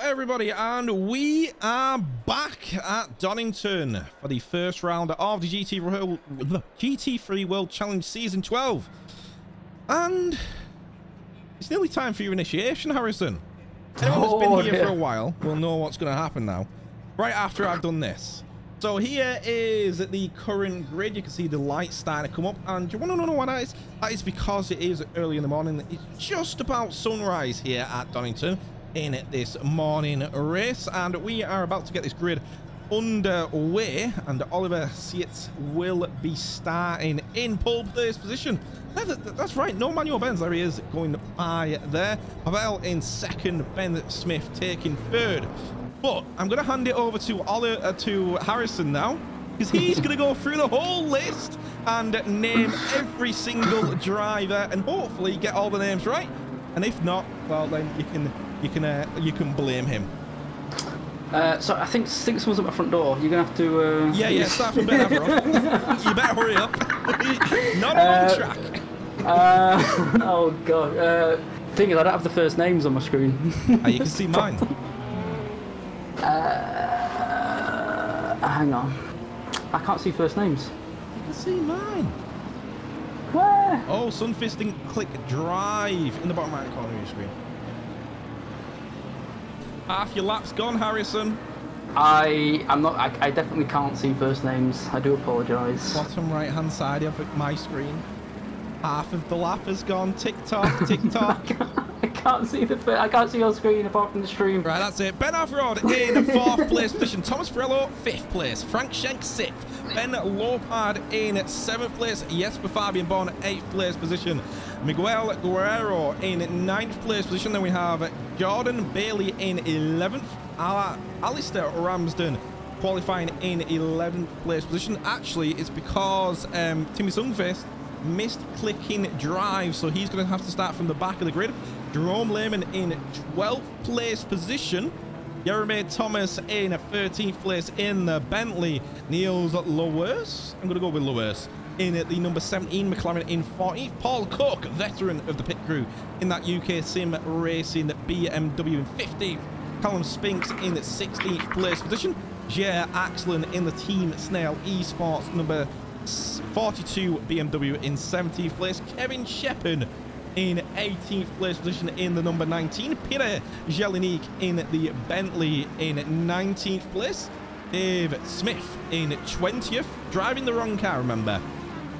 everybody, and we are back at Donington for the first round of the GT World, the GT3 World Challenge Season 12. And it's nearly time for your initiation, Harrison. Anyone that's been Oh, here for a while will know what's going to happen now. Right after I've done this. So here is the current grid. You can see the lights starting to come up. And you want to know why that is? That is because it is early in the morning. It's just about sunrise here at Donington in this morning race. And we are about to get this grid underway. And Oliver Seitz will be starting in pole position. That- that- That's right, no Manuel Benz. There he is going by there. Pavel in second, Ben Smith taking third. But I'm going to hand it over to Oli uh, to Harrison now, because he's going to go through the whole list and name every single driver, and hopefully get all the names right. And if not, well then you can you can uh, you can blame him. Uh, so I think think someone's at my front door. You're gonna have to. Uh, Yeah, yeah. Start from Ben Averod. you better hurry up. not Uh, on track. Uh, oh god. Uh, thing is, I don't have the first names on my screen. Ah, you can see mine. uh, hang on. I can't see first names. You can see mine. Where? Oh, Sunfist didn't click drive in the bottom right corner of your screen. Half your lap's gone, Harrison. I I'm not. I, I definitely can't see first names. I do apologise. Bottom right hand side of my screen. Half of the lap has gone. Tick tock, tick tock. I can't see the. I can't see your screen apart from the stream. Right, that's it. Ben Averod in fourth place position. Thomas Perello, fifth place. Frank Schenk, sixth. Ben Lopard in seventh place. Jesper Fabian Bon, eighth place position. Miguel Guerrero in ninth place position. Then we have Jordan Bailey in 11th. Al- Alistair Ramsden qualifying in 11th place position. Actually, it's because um, Timmy Sunfist missed clicking drive, so he's going to have to start from the back of the grid. Jerome Lehman in 12th place position. Jeremy Thomas in 13th place in the Bentley. Niels Lewis, I'm going to go with Lewis, in at the number 17. McLaren in 14th. Paul Cook, veteran of the pit crew, in that UK Sim Racing BMW in 15th. Callum Spinks in 16th place position. Jair Axlin in the Team Snail Esports number 42 BMW in 17th place. Kevin Shepard in 18th place position in the number 19. Peter Jelinek in the Bentley in 19th place. Dave Smith in 20th. Driving the wrong car, remember.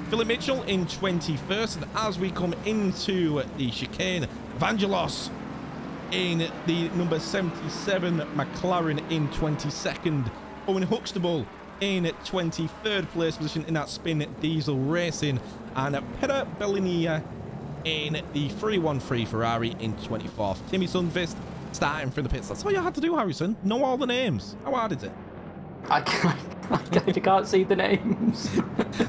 Philip Mitchell in 21st. And as we come into the chicane, Vangelos in the number 77 McLaren in 22nd. Owen Huxtable in 23rd place position in that spin diesel racing. And Peter Bellinia in the 313 Ferrari in 24th. Timmy Sunfist starting from the pits. That's all you had to do, Harrison. Know all the names. How hard is it? I can't. I can't see the names.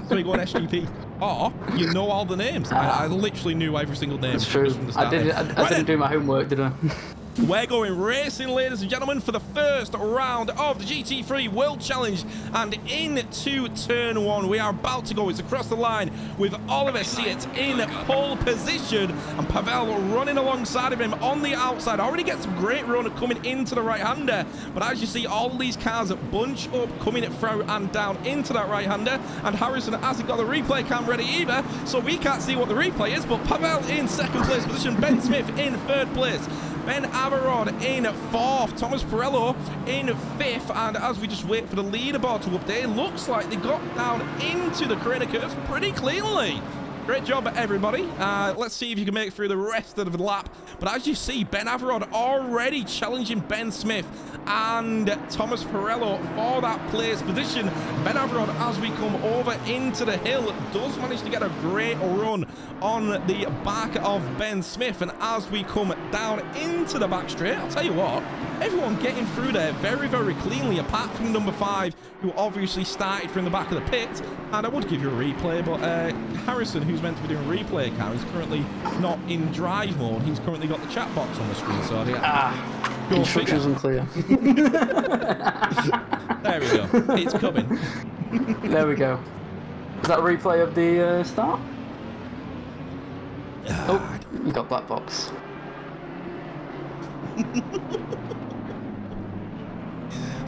So you go on SGP. Or you know all the names. I, I literally knew every single name. It's true. just from the I didn't. I, I didn't do my homework, did I? We're going racing, ladies and gentlemen, for the first round of the GT3 World Challenge. And into turn one, we are about to go. It's across the line with Oliver Seitz in pole position and Pavel running alongside of him on the outside. Already gets some great run coming into the right-hander. But as you see, all these cars bunch up, coming through and down into that right-hander. And Harrison hasn't got the replay cam ready either, so we can't see what the replay is. But Pavel in second place position, Ben Smith in third place. Ben Averod in fourth, Thomas Perello in fifth, and as we just wait for the leaderboard to update, looks like they got down into the Craner curve pretty cleanly. Great job, everybody. Uh, let's see if you can make it through the rest of the lap. But as you see, Ben Averod already challenging Ben Smith and Thomas Perello for that place position. Ben Averod, as we come over into the hill, does manage to get a great run on the back of Ben Smith. And as we come down into the back straight, I'll tell you what, everyone getting through there very, very cleanly, apart from number five, who obviously started from the back of the pit. And I would give you a replay, but uh, Harrison, who's meant to be doing replay cam, is currently not in drive mode. He's currently got the chat box on the screen, so yeah, Ah, go instructions figure. unclear. There we go. It's coming. there we go. Is that a replay of the uh, start? Oh, you got black box.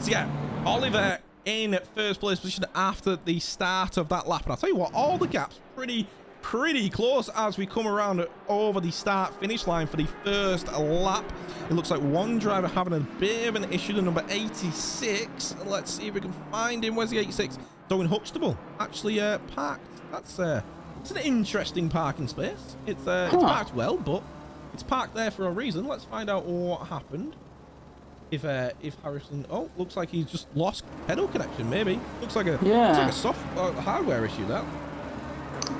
So yeah, Oliver in first place position after the start of that lap. And I'll tell you what, all the gaps pretty, pretty close as we come around over the start finish line for the first lap. It looks like one driver having a bit of an issue, the number 86. Let's see if we can find him. Where's the 86? Owen Huxtable actually uh, parked. That's uh, it's an interesting parking space. It's, uh, it's parked well, but it's parked there for a reason. Let's find out what happened. If uh, if Harrison, oh, looks like he's just lost pedal connection. Maybe looks like a yeah. looks like a soft uh, hardware issue. That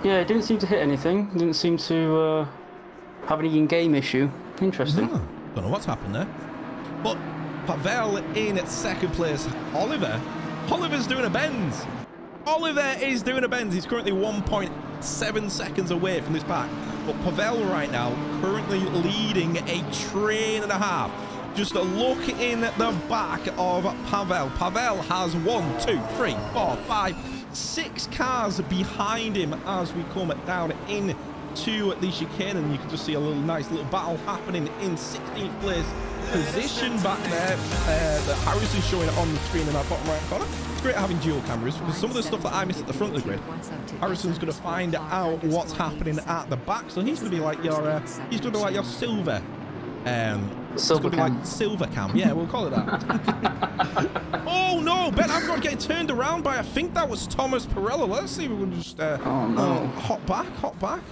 yeah, it didn't seem to hit anything. Didn't seem to uh, have any in-game issue. Interesting. No, don't know what's happened there. But Pavel in second place. Oliver, Oliver's doing a bend. Oliver is doing a bend. He's currently 1.7 seconds away from this pack. But Pavel right now currently leading a train and a half. Just a look in the back of Pavel. Pavel has one, two, three, four, five, six cars behind him as we come down into the chicane. And you can just see a little nice little battle happening in 16th place position back there. Uh, that Harrison's showing it on the screen in that bottom right corner. It's great having dual cameras because some of the stuff that I miss at the front of the grid, Harrison's going to find out what's happening at the back. So he's going to be like your, uh, he's going to be like your silver um, silver cam. Like silver cam. Yeah, we'll call it that. oh no, Ben Averod getting turned around by I think that was Thomas Perello. Let's see if we can just uh, oh, no. uh, hot back, hop back.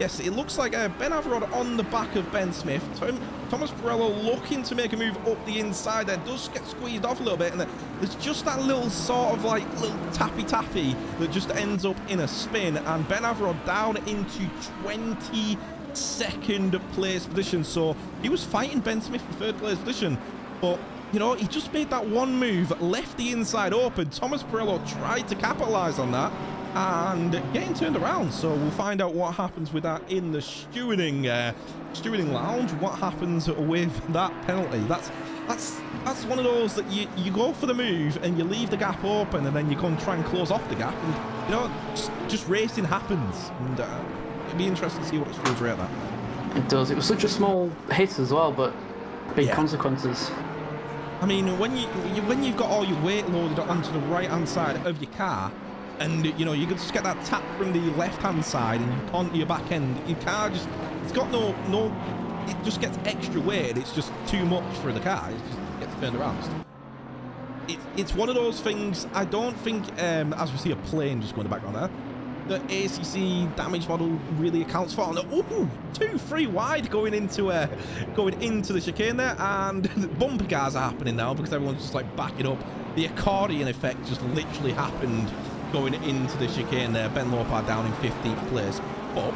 Yes, it looks like uh, Ben Averod on the back of Ben Smith. Tom, Thomas Perello looking to make a move up the inside there. Does get squeezed off a little bit. And there's just that little sort of like little tappy tappy that just ends up in a spin. And Ben Averod down into 20 second place position. So he was fighting Ben Smith for third place position, but you know, he just made that one move, left the inside open. Thomas Perello tried to capitalize on that and getting turned around. So we'll find out what happens with that in the stewarding, uh, stewarding lounge. What happens with that penalty? That's that's that's one of those that you you go for the move and you leave the gap open and then you come try and close off the gap and you know just, just racing happens and. Uh, it'd be interesting to see what scores rate that. It does. It was such a small hit as well, but big yeah. consequences. I mean, when you, you when you've got all your weight loaded onto the right hand side of your car, and you know you can just get that tap from the left hand side and you onto your back end, your car just it's got no no, it just gets extra weight. It's just too much for the car. It just gets turned around. It, it's one of those things. I don't think, um, as we see a plane just going in the background there the ACC damage model really accounts for. And, ooh, two, three wide going into uh, going into the chicane there, and bumper cars are happening now because everyone's just like backing up. The accordion effect just literally happened going into the chicane there. Ben Lopard down in 15th place. Oh,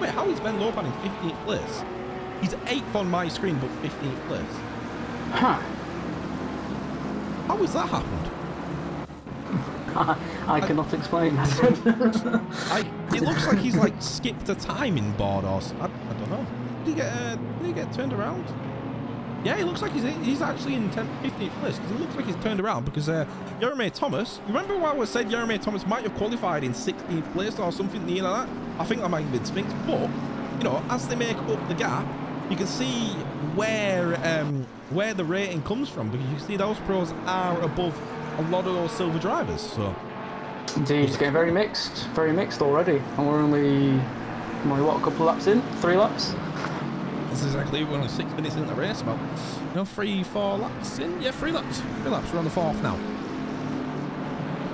wait, how is Ben Lopard in 15th place? He's 8th on my screen, but 15th place. Huh. How has that happened? I, cannot explain I, it looks like he's like skipped a time in Bardos. I, I don't know. Did he get uh, did he get turned around? Yeah, he looks like he's he's actually in 10th, 15th place because he looks like he's turned around because uh, Jeremy Thomas. Remember what I said? Jeremy Thomas might have qualified in 16th place or something near like that. I think that might have been Spinks, but you know, as they make up the gap, you can see where um, where the rating comes from because you see those pros are above a lot of those silver drivers. So indeed, it's getting very mixed, very mixed already, and we're only, only what a couple of laps in, three laps. That's exactly. We're only six minutes in the race, about you know three, four laps in. Yeah, three laps. Three laps. We're on the fourth now.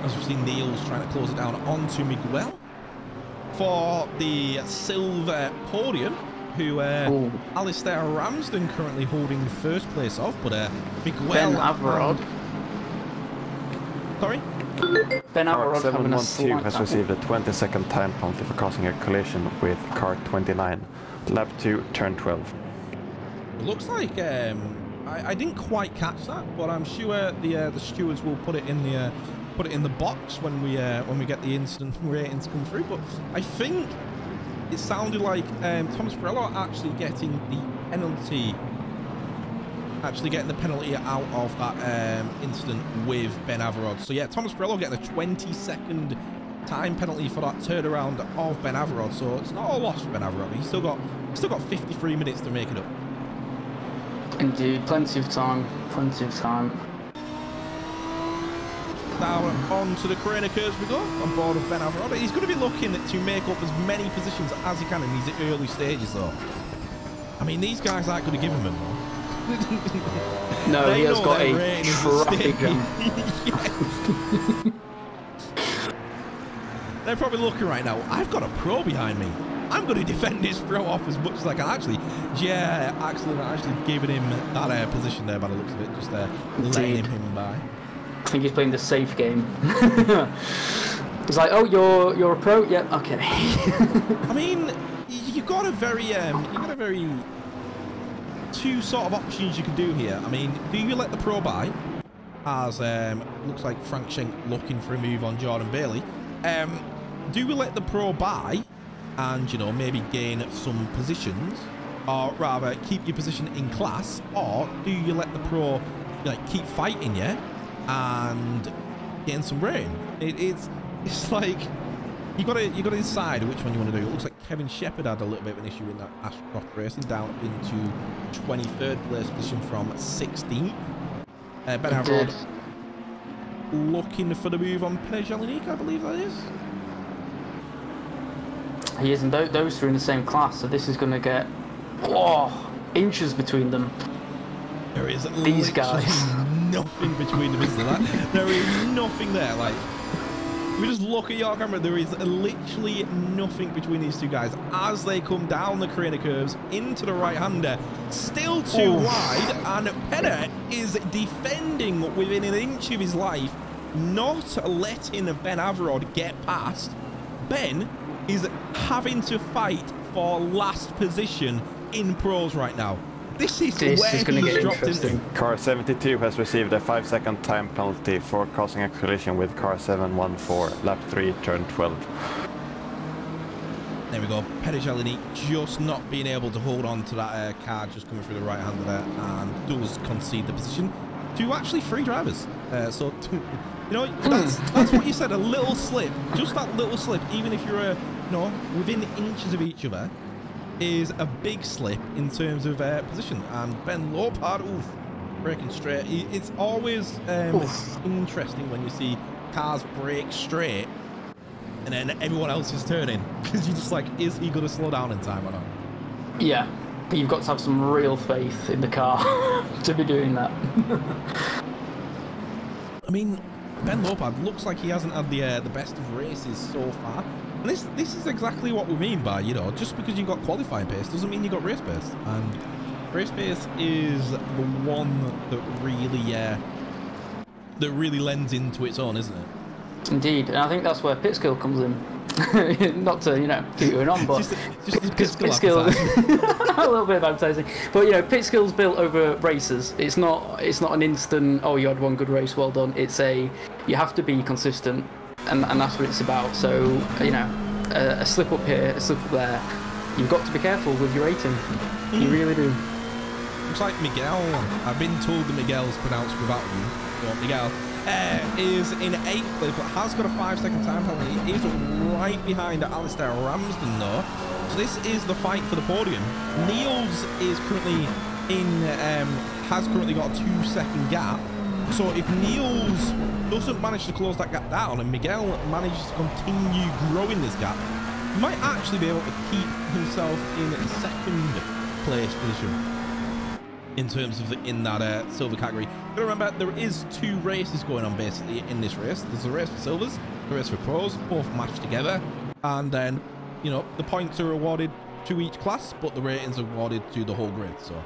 As we've seen, Niels trying to close it down onto Miguel for the silver podium who uh, Alistair Ramsden currently holding first place of, but uh, Miguel ben Averod Sorry? Ben Car 712 has received a 20 second time penalty for causing a collision with car 29. Lap 2, turn 12. It looks like um, I, I, didn't quite catch that, but I'm sure the uh, the stewards will put it in the uh, put it in the box when we uh, when we get the instant ratings come through. But I think it sounded like um, Thomas Perello actually getting the penalty actually getting the penalty out of that um, incident with Ben Averod. So yeah, Thomas Perello getting a 20 second time penalty for that turnaround of Ben Averod. So it's not a loss for Ben Averod. He's still got he's still got 53 minutes to make it up. Indeed, plenty of time, plenty of time. Now on to the Craner Curves we go on board of Ben Alvarado. He's going to be looking to make up as many positions as he can in these early stages, though. I mean, these guys aren't going to give him them, though. No, They he has got a rating is traffic jam. They're probably looking right now. I've got a pro behind me. I'm going to defend this pro off as much as I can. Actually, yeah, actually, actually giving him that uh, position there by the looks of it. Just uh, letting Indeed. him by. I think he's playing the safe game. He's like, oh, you're you're a pro? Yeah, okay. I mean, you got a very, um, you got a very two sort of options you can do here. I mean, do you let the pro buy, as um, looks like Frank Schenk looking for a move on Jordan Bailey? Um, do we let the pro buy, and you know maybe gain some positions, or rather keep your position in class, or do you let the pro like keep fighting you and gain some rain? It, it's it's like you got to you got to decide which one you want to do. It looks like Kevin Shepherd had a little bit of an issue in that Ashcroft racing, down into 23rd place position from 16th. Uh, Ben He looking for the move on Jelinek, I believe that is. He is, and tho- those are in the same class, so this is going to get oh, inches between them. There is These guys. nothing between them, is there? That? There is nothing there. Like, we just look at your camera, there is literally nothing between these two guys as they come down the Craner Curves into the right-hander. Still too wide, and Penner is defending within an inch of his life, not letting Ben Averod get past. Ben is having to fight for last position in pros right now. This is This where is going to he's get dropped interesting. into. Car 72 has received a 5 second time penalty for causing a collision with car 714, lap 3, turn 12. There we go. Petticelli just not being able to hold on to that uh, car just coming through the right hander there and does concede the position to actually three drivers. Uh, so, you know, that's, that's what you said, a little slip, just that little slip, even if you're, uh, you know, within inches of each other, is a big slip in terms of uh, position. And Ben Lopard, oof, breaking straight. It's always um, interesting when you see cars break straight and then everyone else is turning because you're just like, is he going to slow down in time or not? Yeah, but you've got to have some real faith in the car to be doing that. I mean, Ben Lopard looks like he hasn't had the uh, the best of races so far. And this this is exactly what we mean by you know just because you got qualifying pace doesn't mean you got race pace. And race pace is the one that really uh, that really lends into its own, isn't it? Indeed, and I think that's where PitSkill comes in. Not to you know keep going on, but Just, just the because PitSkill, a little bit of advertising, but you know PitSkill's built over races. It's not it's not an instant. Oh, you had one good race, well done. It's a you have to be consistent, and and that's what it's about. So you know, a, a slip up here, a slip up there. You've got to be careful with your rating. You really do. Looks like Miguel. I've been told that Miguel's pronounced without you. So Miguel uh, is in eighth place, but has got a five-second time penalty. He is right behind Alistair Ramsden, though. So this is the fight for the podium. Niels is currently in, um, has currently got a two-second gap. So if Niels doesn't manage to close that gap down, and Miguel manages to continue growing this gap, he might actually be able to keep himself in second place position in terms of the, in that uh, silver category. But remember, there is two races going on basically in this race. There's a race for silvers, the race for pros, both matched together, and then you know the points are awarded to each class, but the ratings are awarded to the whole grid. So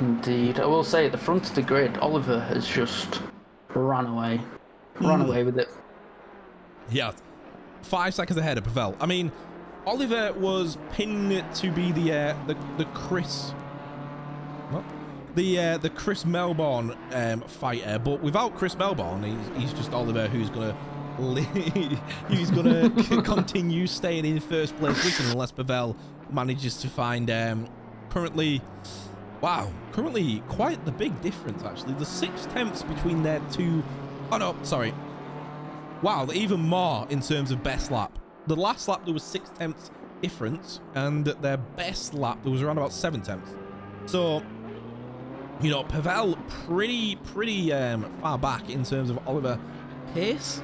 Indeed, I will say at the front of the grid, Oliver has just run away, run Hmm. away with it. yeah, five seconds ahead of Pavel. I mean, Oliver was pinned to be the uh, the the Chris. What? The uh, the Chris Melbourne um, fighter, but without Chris Melbourne, he's, he's just Oliver who's gonna li- who's gonna continue staying in first place position unless Pavel manages to find um, currently. Wow, currently quite the big difference actually. The six tenths between their two. Oh no, sorry. Wow, even more in terms of best lap. The last lap there was six tenths difference, and their best lap there was around about seven tenths. So you know, Pavel pretty, pretty um, far back in terms of Oliver pace.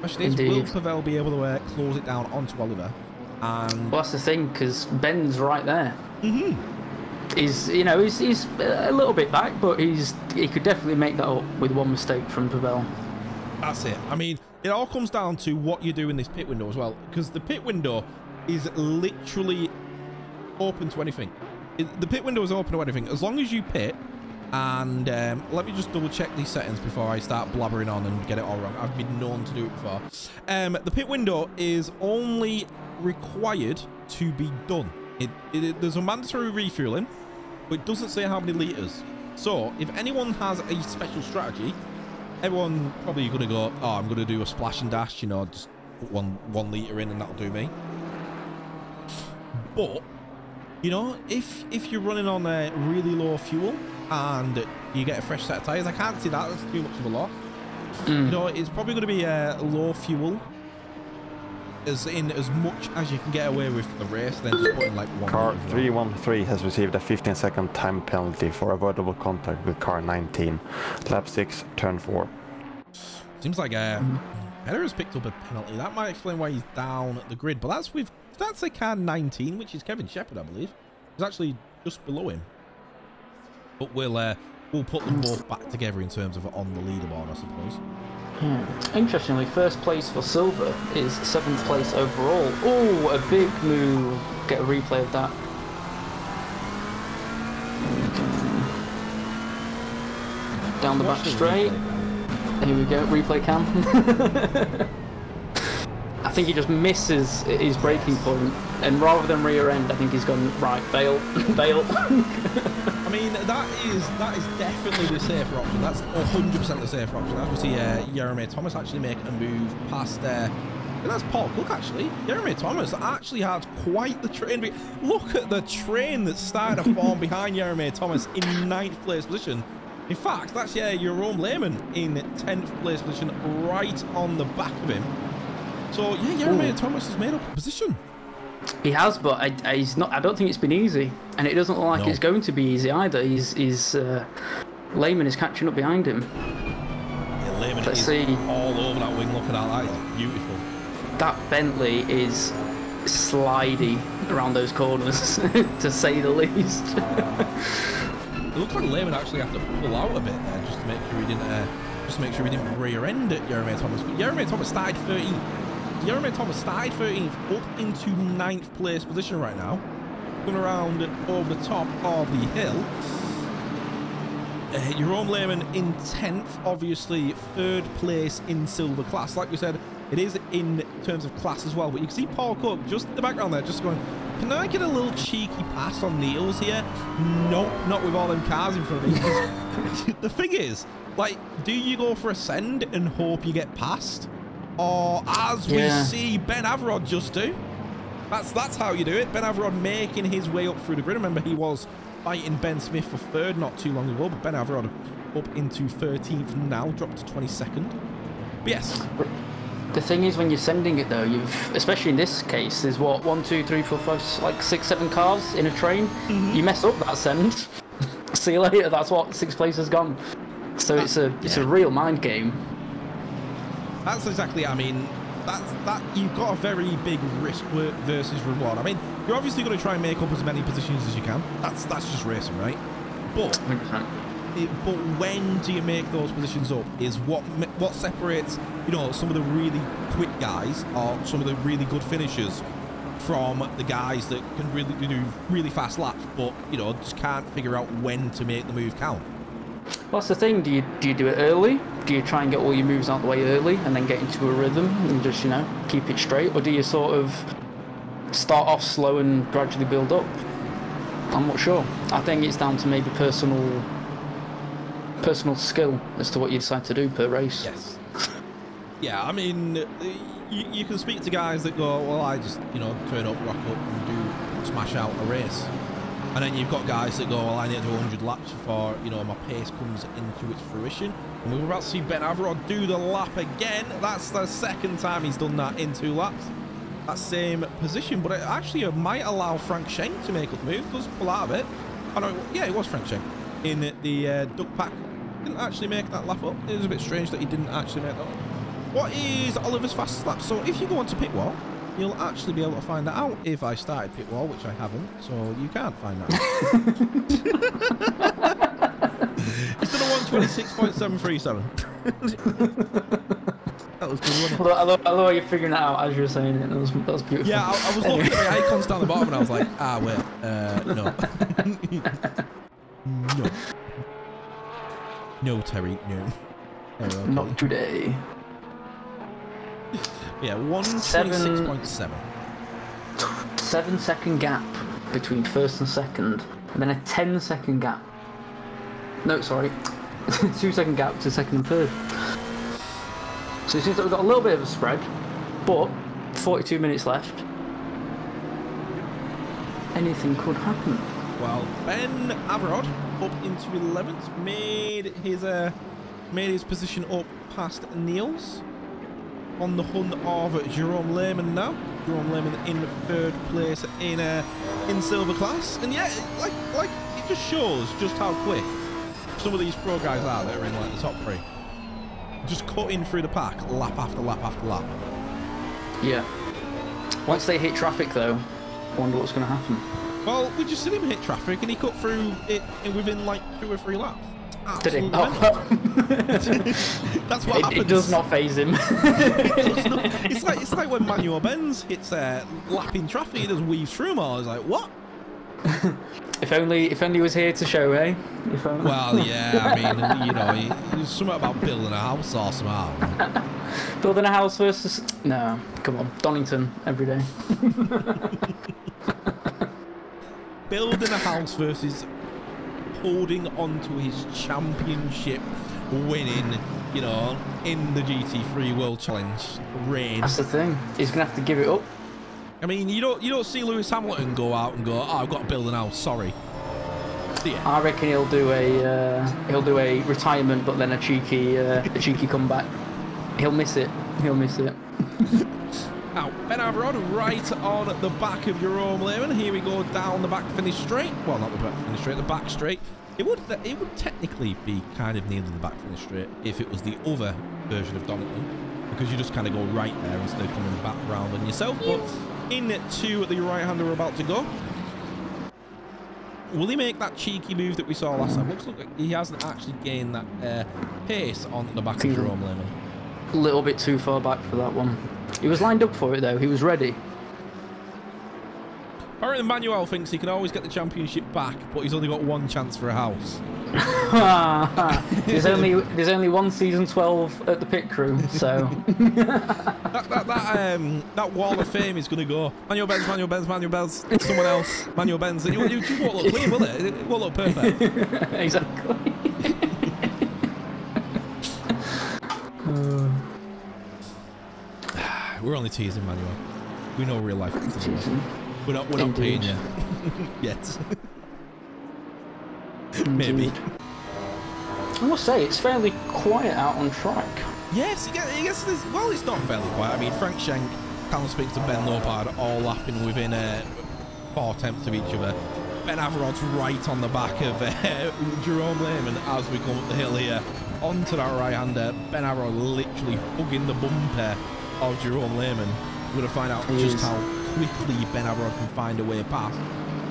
Question is, will Pavel be able to uh, close it down onto Oliver? And Well, that's the thing, because Ben's right there. Mhm. He's, you know, he's, he's a little bit back, but he's he could definitely make that up with one mistake from Pavel. That's it. I mean, it all comes down to what you do in this pit window as well, because the pit window is literally open to anything. The pit window is open to anything as long as you pit. And um, let me just double check these settings before I start blabbering on and get it all wrong. I've been known to do it before. Um, the pit window is only required to be done. It, it, it- there's a mandatory refueling, but it doesn't say how many liters. So if anyone has a special strategy, everyone probably going to go, oh, I'm going to do a splash and dash, you know, just put one one liter in and that'll do me. But you know, if if you're running on a really low fuel and you get a fresh set of tires, I can't see that. That's too much of a loss. Hmm. You know, it's probably going to be a low fuel, as in as much as you can get away with for the race. Then just putting like one. Car liter on. 313 has received a 15 second time penalty for avoidable contact with car 19. Lap 6, turn 4. Seems like uh, has picked up a penalty. That might explain why he's down the grid. But that's with that's a car 19, which is Kevin Shepherd, I believe. He's actually just below him. But we'll uh, we'll put them both back together in terms of on the leaderboard, I suppose. Hmm. Interestingly, first place for Silver is seventh place overall. Oh, a big move. Get a replay of that. Down the back straight. Here we go, replay cam. I think he just misses his braking point, and rather than rear end, I think he's gone right. Bail, bail. I mean, that is that is definitely the safer option. That's 100% the safer option. As we see uh, Jeremy Thomas actually make a move past uh, and that's Paul Cook, actually. Jeremy Thomas actually had quite the train. Look at the train that started to form behind Jeremy Thomas in ninth place position. In fact, that's yeah, Jerome Lehman in 10th place position, right on the back of him. So, yeah, Jeremy Ooh. Thomas has made up a position. He has, but I, I- he's not. I don't think it's been easy, and it doesn't look like No. it's going to be easy either. He's, he's uh, Lehman is catching up behind him. Yeah, Lehman Let's is see. all over that wing. Look at that. That is beautiful. That Bentley is slidey around those corners, to say the least. It looks like Lehman actually had to pull out a bit there just to make sure he didn't, uh, just to make sure he didn't rear end at Jeremy Thomas. But Jeremy Thomas started 13th. Jeremy Thomas started 13th up into ninth place position right now. Going around over the top of the hill. Uh, Jerome Lehman in 10th, obviously third place in silver class. Like we said, it is in terms of class as well. But you can see Paul Cook just in the background there, just going, can I get a little cheeky pass on Niels here? Nope, not with all them cars in front of me. the thing is, like, do you go for a send and hope you get past? Or as we Yeah. see Ben Averod just do? That's that's how you do it. Ben Averod making his way up through the grid. Remember, he was fighting Ben Smith for third not too long ago, but Ben Averod up into 13th now, dropped to 22nd. But yes, the thing is, when you're sending it though, you've, especially in this case, there's what one, two, three, four, five, like six, seven cars in a train. Mm-hmm. You mess up that send. See you later. That's what six places gone. So uh, it's a it's a real mind game. That's exactly. I mean, that's that. You've got a very big risk versus reward. I mean, you're obviously going to try and make up as many positions as you can. That's that's just racing, right? But 100%. it, but when do you make those positions up is what what separates you know some of the really quick guys or some of the really good finishers from the guys that can really do really fast laps but you know just can't figure out when to make the move count Well, that's the thing. Do you do you do it early? Do you try and get all your moves out the way early and then get into a rhythm and just you know keep it straight, or do you sort of start off slow and gradually build up? I'm not sure. I think it's down to maybe personal personal skill as to what you decide to do per race. yes yeah i mean uh, you, you can speak to guys that go well i just you know turn up rock up and do smash out a race and then you've got guys that go well i need to do 100 laps before you know my pace comes into its fruition and we were about to see ben averod do the lap again that's the second time he's done that in two laps that same position but it actually might allow frank schenk to make the move does pull out of it oh no yeah it was frank schenk in the uh, duck pack. Didn't actually make that lap up. It was a bit strange that he didn't actually make that up. What is Oliver's fastest lap? So if you go onto pit wall, you'll actually be able to find that out if I started pit wall, which I haven't. So you can't find that out. It's done a 126.737. that was good, wasn't it? Although, although, although you're figuring that out as you're saying it, that was, that was beautiful. Yeah, I, I was looking at the icons down the bottom and I was like, ah, wait, uh, no. no. No, Terry, no. Oh, okay. Not today. Yeah, 126.7. Seven second gap between first and second, and then a 10 second gap. No, sorry. Two second gap to second and third. So it seems like we've got a little bit of a spread, but 42 minutes left. Anything could happen. Well, Ben Averod up into 11th, made his uh, made his position up past Niels on the hunt of Jerome Lehman now. Jerome Lehman in third place in uh, in silver class, and yeah, like like it just shows just how quick some of these pro guys are that are in like the top three. Just cutting through the pack, lap after lap after lap. Yeah. Once they hit traffic, though, I wonder what's going to happen. Well, we just seen him hit traffic, and he cut through it within like two or three laps. Did it? Oh, That's what it, happens. it does not phase him. it's like it's like when Manuel Benz hits uh, lapping traffic, he just weaves through them all. It's like what? if only, if only he was here to show, eh? If only. Well, yeah, I mean, you know, he, there's something about building a house or somehow. Building a house versus no, come on, Donington every day. Building a house versus holding on to his championship winning, you know, in the GT3 World Challenge reign. That's the thing. He's gonna have to give it up. I mean, you don't you don't see Lewis Hamilton go out and go, "Oh, I've got to build an house." Sorry. You? I reckon he'll do a uh, he'll do a retirement, but then a cheeky uh, a cheeky comeback. He'll miss it. He'll miss it. Now, Ben Averod right on the back of Jerome Lehman. Here we go down the back finish straight. Well, not the back finish straight, the back straight. It would it would technically be kind of nearly the back finish straight if it was the other version of Donington, because you just kind of go right there instead of coming back round on yourself. But into the right-hander we're about to go. Will he make that cheeky move that we saw last time? Looks like he hasn't actually gained that uh, pace on the back of Jerome Lehman. A little bit too far back for that one. He was lined up for it though. He was ready. Apparently, Manuel thinks he can always get the championship back, but he's only got one chance for a house. there's only there's only one season 12 at the pit crew, so That, that, that, um, that wall of fame is going to go. Manuel Benz, Manuel Benz, Manuel Benz, someone else, Manuel Benz. It, it won't look clean, will it? It won't look perfect. exactly. We're only teasing Manuel. We know real life. is anyway. Teasing. We're not, we're not paying you yet. Maybe. I must say, it's fairly quiet out on track. Yes, he gets, he gets this. Well, it's not fairly quiet. I mean, Frank Schenk, Callum Spinks, and Ben Lopard all lapping within uh, four tenths of each other. Ben Averod's right on the back of uh, Jerome Lehman as we come up the hill here onto that right hander. Ben Averod literally hugging the bumper of Jerome Lehman. We're going to find out He just is. how quickly Ben Averod can find a way past.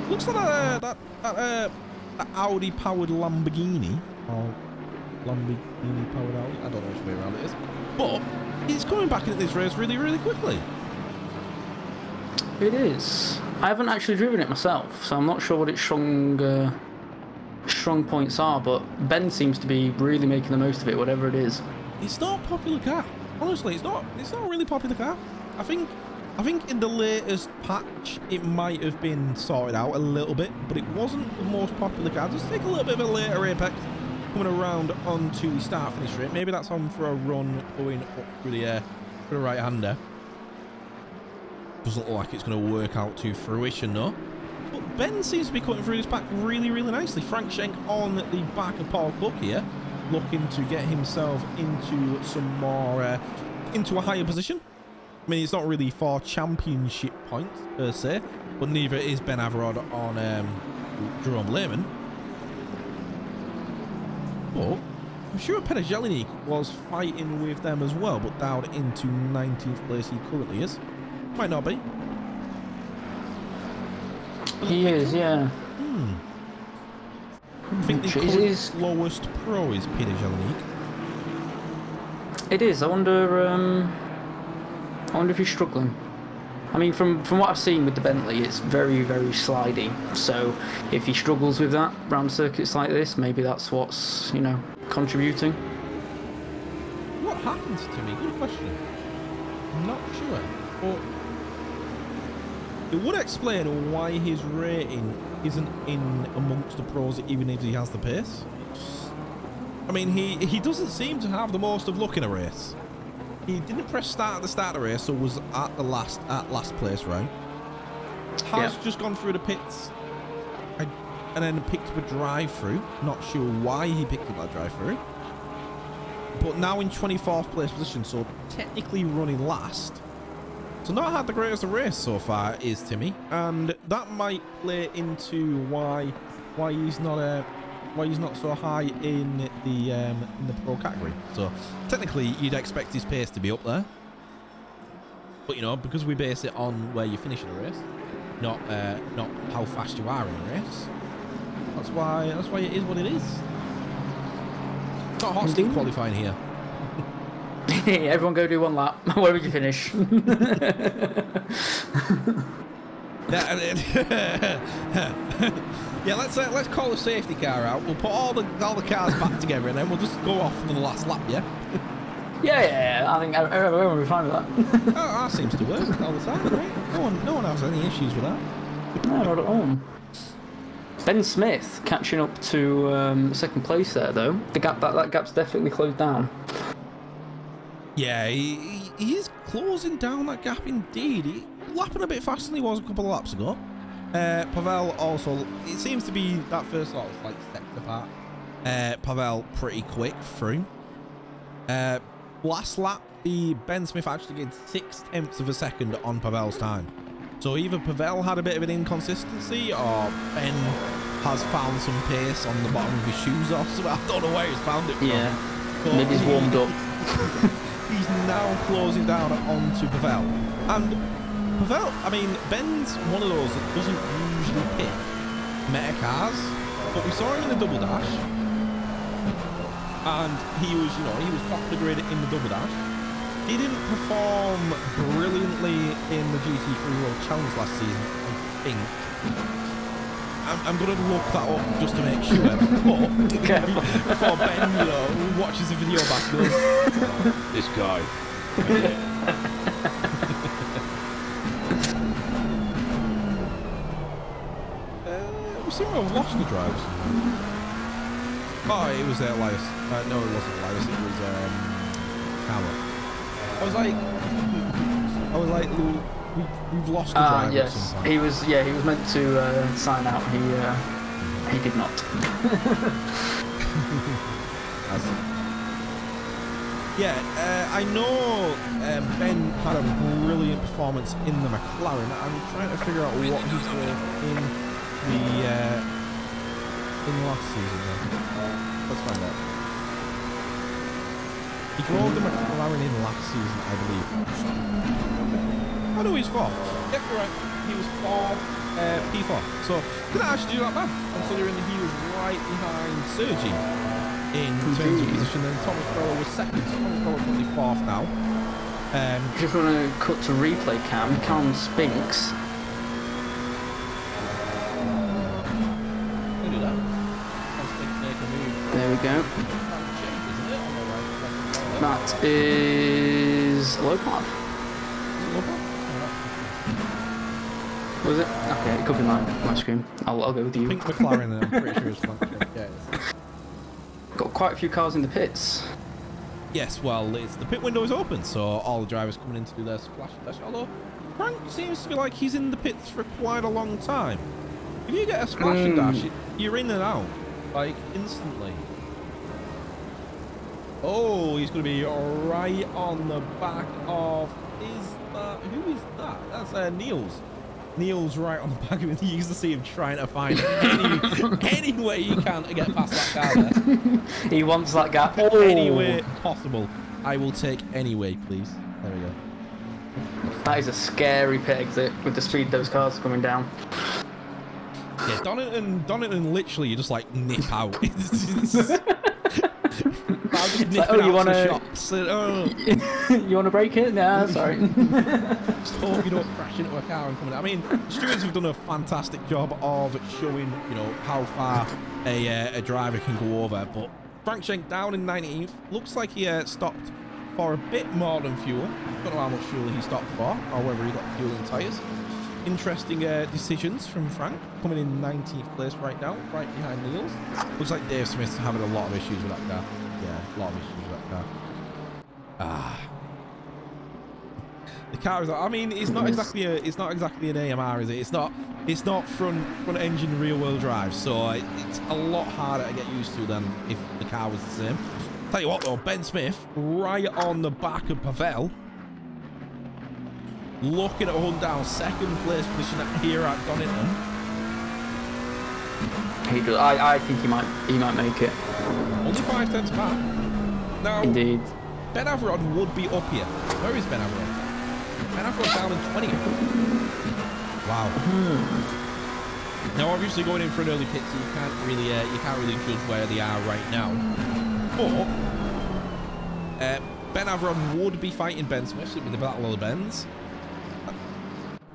Looks like uh, that, that, uh, that Audi powered Lamborghini. Or Lamborghini powered Audi. I don't know which way around it is. But he's coming back into this race really, really quickly. It is. I haven't actually driven it myself, so I'm not sure what its strong uh, strong points are. But Ben seems to be really making the most of it, whatever it is. It's not a popular car. Honestly, it's not. It's not a really popular car. I think. I think in the latest patch it might have been sorted out a little bit, but it wasn't the most popular car. Just take a little bit of a later apex coming around onto the start finish rate. Maybe that's on for a run going up through the air for the right hander. Doesn't look like it's going to work out to fruition though. But Ben seems to be cutting through this pack really, really nicely. Frank Schenk on the back of Paul Cook here, looking to get himself into some more, uh, into a higher position. I mean, it's not really for championship points per se, but neither is Ben Averod on um, Jerome Lehman. But I'm sure Penajelinik was fighting with them as well, but down into 19th place he currently is. Might not be. He is, yeah. Hmm. I think the It lowest pro is Peter Jelinek. It is. I wonder. Um, I wonder if he's struggling. I mean, from from what I've seen with the Bentley, it's very very slidey. So if he struggles with that round circuits like this, maybe that's what's you know contributing. What happens to me? Good question. I'm not sure. But it would explain why his rating isn't in amongst the pros even if he has the pace. I mean, he, he doesn't seem to have the most of luck in a race. He didn't press start at the start of the race, so was at the last at last place round. Has Yeah. just gone through the pits I, and then picked up a drive through. Not sure why he picked up that drive through. But now in 24th place position, so technically running last. So not had the greatest race so far is Timmy, and that might play into why why he's not a why he's not so high in the um, in the pro category. So technically, you'd expect his pace to be up there, but you know because we base it on where you finish in a race, not uh, not how fast you are in a race. That's why that's why it is what it is. Got hot Indeed. qualifying here. Everyone go do one lap. Where would you finish? yeah, let's uh, let's call the safety car out. We'll put all the all the cars back together, and then we'll just go off on the last lap. Yeah, yeah, yeah, yeah. I think everyone will be fine with that. oh, that seems to work all the time, right? No one no one has any issues with that. No, not at all. Ben Smith catching up to um, second place there, though. The gap that, that gap's definitely closed down. Yeah, he, he, he is closing down that gap indeed. He lapping a bit faster than he was a couple of laps ago. Uh, Pavel also, it seems to be that first sort of like stepped apart. Uh, Pavel pretty quick through. Uh, last lap, the Ben Smith actually gained six tenths of a second on Pavel's time. So either Pavel had a bit of an inconsistency or Ben has found some pace on the bottom of his shoes or something. I don't know where he's found it from. But Maybe he's warmed up. he's now closing down onto Pavel. And Pavel, I mean, Ben's one of those that doesn't usually pick meta cars, but we saw him in the double dash. And he was, you know, he was top of the grid in the double dash. He didn't perform brilliantly in the GT3 World Challenge last season, I think. I'm, I'm going to look that up just to make sure. But before Ben, you know, watches the video back and goes, this guy. uh, we seem to have lost the drivers. Oh, it was uh, Elias. Uh, no, it wasn't Elias. It was um, Carlo. I was like, I was like, we, we've lost the Ah, driver. yes. sometime. He was. Yeah, he was meant to uh, sign out. He uh, he did not. Yeah, uh, I know um, Ben had a brilliant performance in the McLaren. I'm trying to figure out what he's doing in the uh, in last season. Let's find out. He drove the McLaren in last season, I believe. I know he's fourth. Yep, you're right. He was fourth, uh, P4. So didn't actually do that bad, considering he was right behind Sergi in terms of position. Then Thomas Burrow was second. So Thomas Burrow currently fourth now. Um, Just want to cut to replay cam. Callum Spinks. Look at that. Let's make- make a move. There we go. Change, isn't it? On the right. That is Lopard. Was it? Okay, it could be my, my screen. I'll, I'll go with you. Pink McLaren, I'm pretty sure it's Frank. Yeah, it is. Got quite a few cars in the pits. Yes, well, it's the pit window is open, so all the drivers coming in to do their splash and dash. Although Frank seems to be like he's in the pits for quite a long time. If you get a splash and Mm. dash, it- you're in and out like instantly. Oh, he's going to be right on the back of. Is that who is that? That's uh, Niels. Niels right on the back of him. You used to see him trying to find any, any way he can to get past that car there. He wants that gap. Oh. Any way oh. possible. I will take any way, please. There we go. That is a scary pit exit with the speed those cars are coming down. Yeah, Donington, Donington literally, you just like nip out. It's- it's- I'll just nip like, oh, you wanna- shops. Oh, you want to break it? Nah, sorry. just hope you don't crash into a car and come down. I mean, stewards have done a fantastic job of showing, you know, how far a, uh, a driver can go over. But Frank Schenk down in 19th. Looks like he uh, stopped for a bit more than fuel. Don't know how much fuel he stopped for, or whether he got fuel and tyres. Interesting uh, decisions from Frank, coming in 19th place right now, right behind Niels. Looks like Dave Smith's having a lot of issues with that car. Yeah, a lot of issues with that car. Ah. The car is. I mean, it's not exactly a. It's not exactly an AMR, is it? It's not. It's not front front engine rear wheel drive, so it, it's a lot harder to get used to than if the car was the same. Tell you what, though, Ben Smith right on the back of Pavel, looking at hunt down second place position here at Donington. He does, I, I think he might he might make it. Only five tenths back. Now, Indeed. Ben Averod would be up here. Where is Ben Averod? Ben Averod down in 20. Wow. Now, obviously, going in for an early pit, so you can't really, uh, you can't really judge where they are right now. But uh, Ben Averod would be fighting Ben Smith, it'd be the battle of the Bens.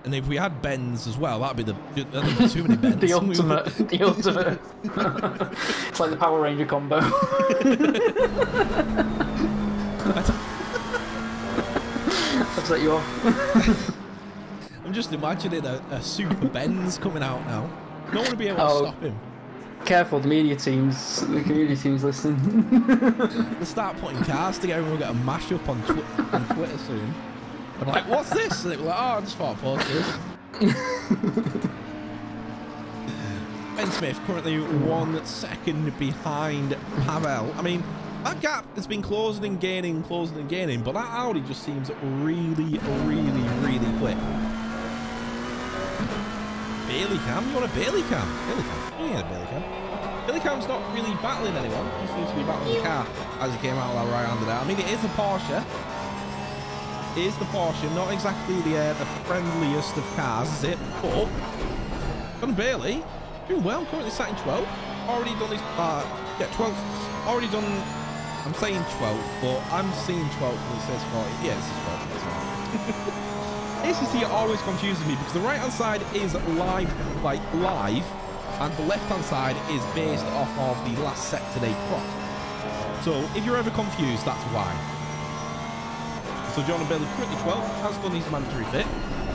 And if we had Bens as well, that'd be the that'd be too many Bens. The ultimate. the ultimate. it's like the Power Ranger combo. That's that you off. I'm just imagining a, a super Benz coming out now. No one would be able to Oh. stop him. Careful, the media teams, the community teams listening. We'll start putting cars together and we'll get a mashup on, twi- on Twitter soon. I'm like, what's this? And they'll be like, oh, I just I'd this. ben Smith currently one second behind Pavel. I mean, that gap has been closing and gaining, closing and gaining, but that Audi just seems really, really, really quick. Bailey Cam? You want a Bailey Cam? Bailey Cam? You need a Bailey Cam. Bailey Cam's not really battling anyone. He seems to be battling the car as he came out of that right-hander there. I mean, it is a Porsche. Is the Porsche, not exactly the uh, the friendliest of cars, is it? But John Bailey doing well. Currently sat in 12. Already done his uh, yeah 12. Already done. I'm saying 12, but I'm seeing 12 and it says 40. Yeah, this is 12. That's all. ACC always confuses me because the right hand side is live, like live, and the left hand side is based off of the last sector they crossed. So if you're ever confused, that's why. So John Bailey currently 12 has done his mandatory bit.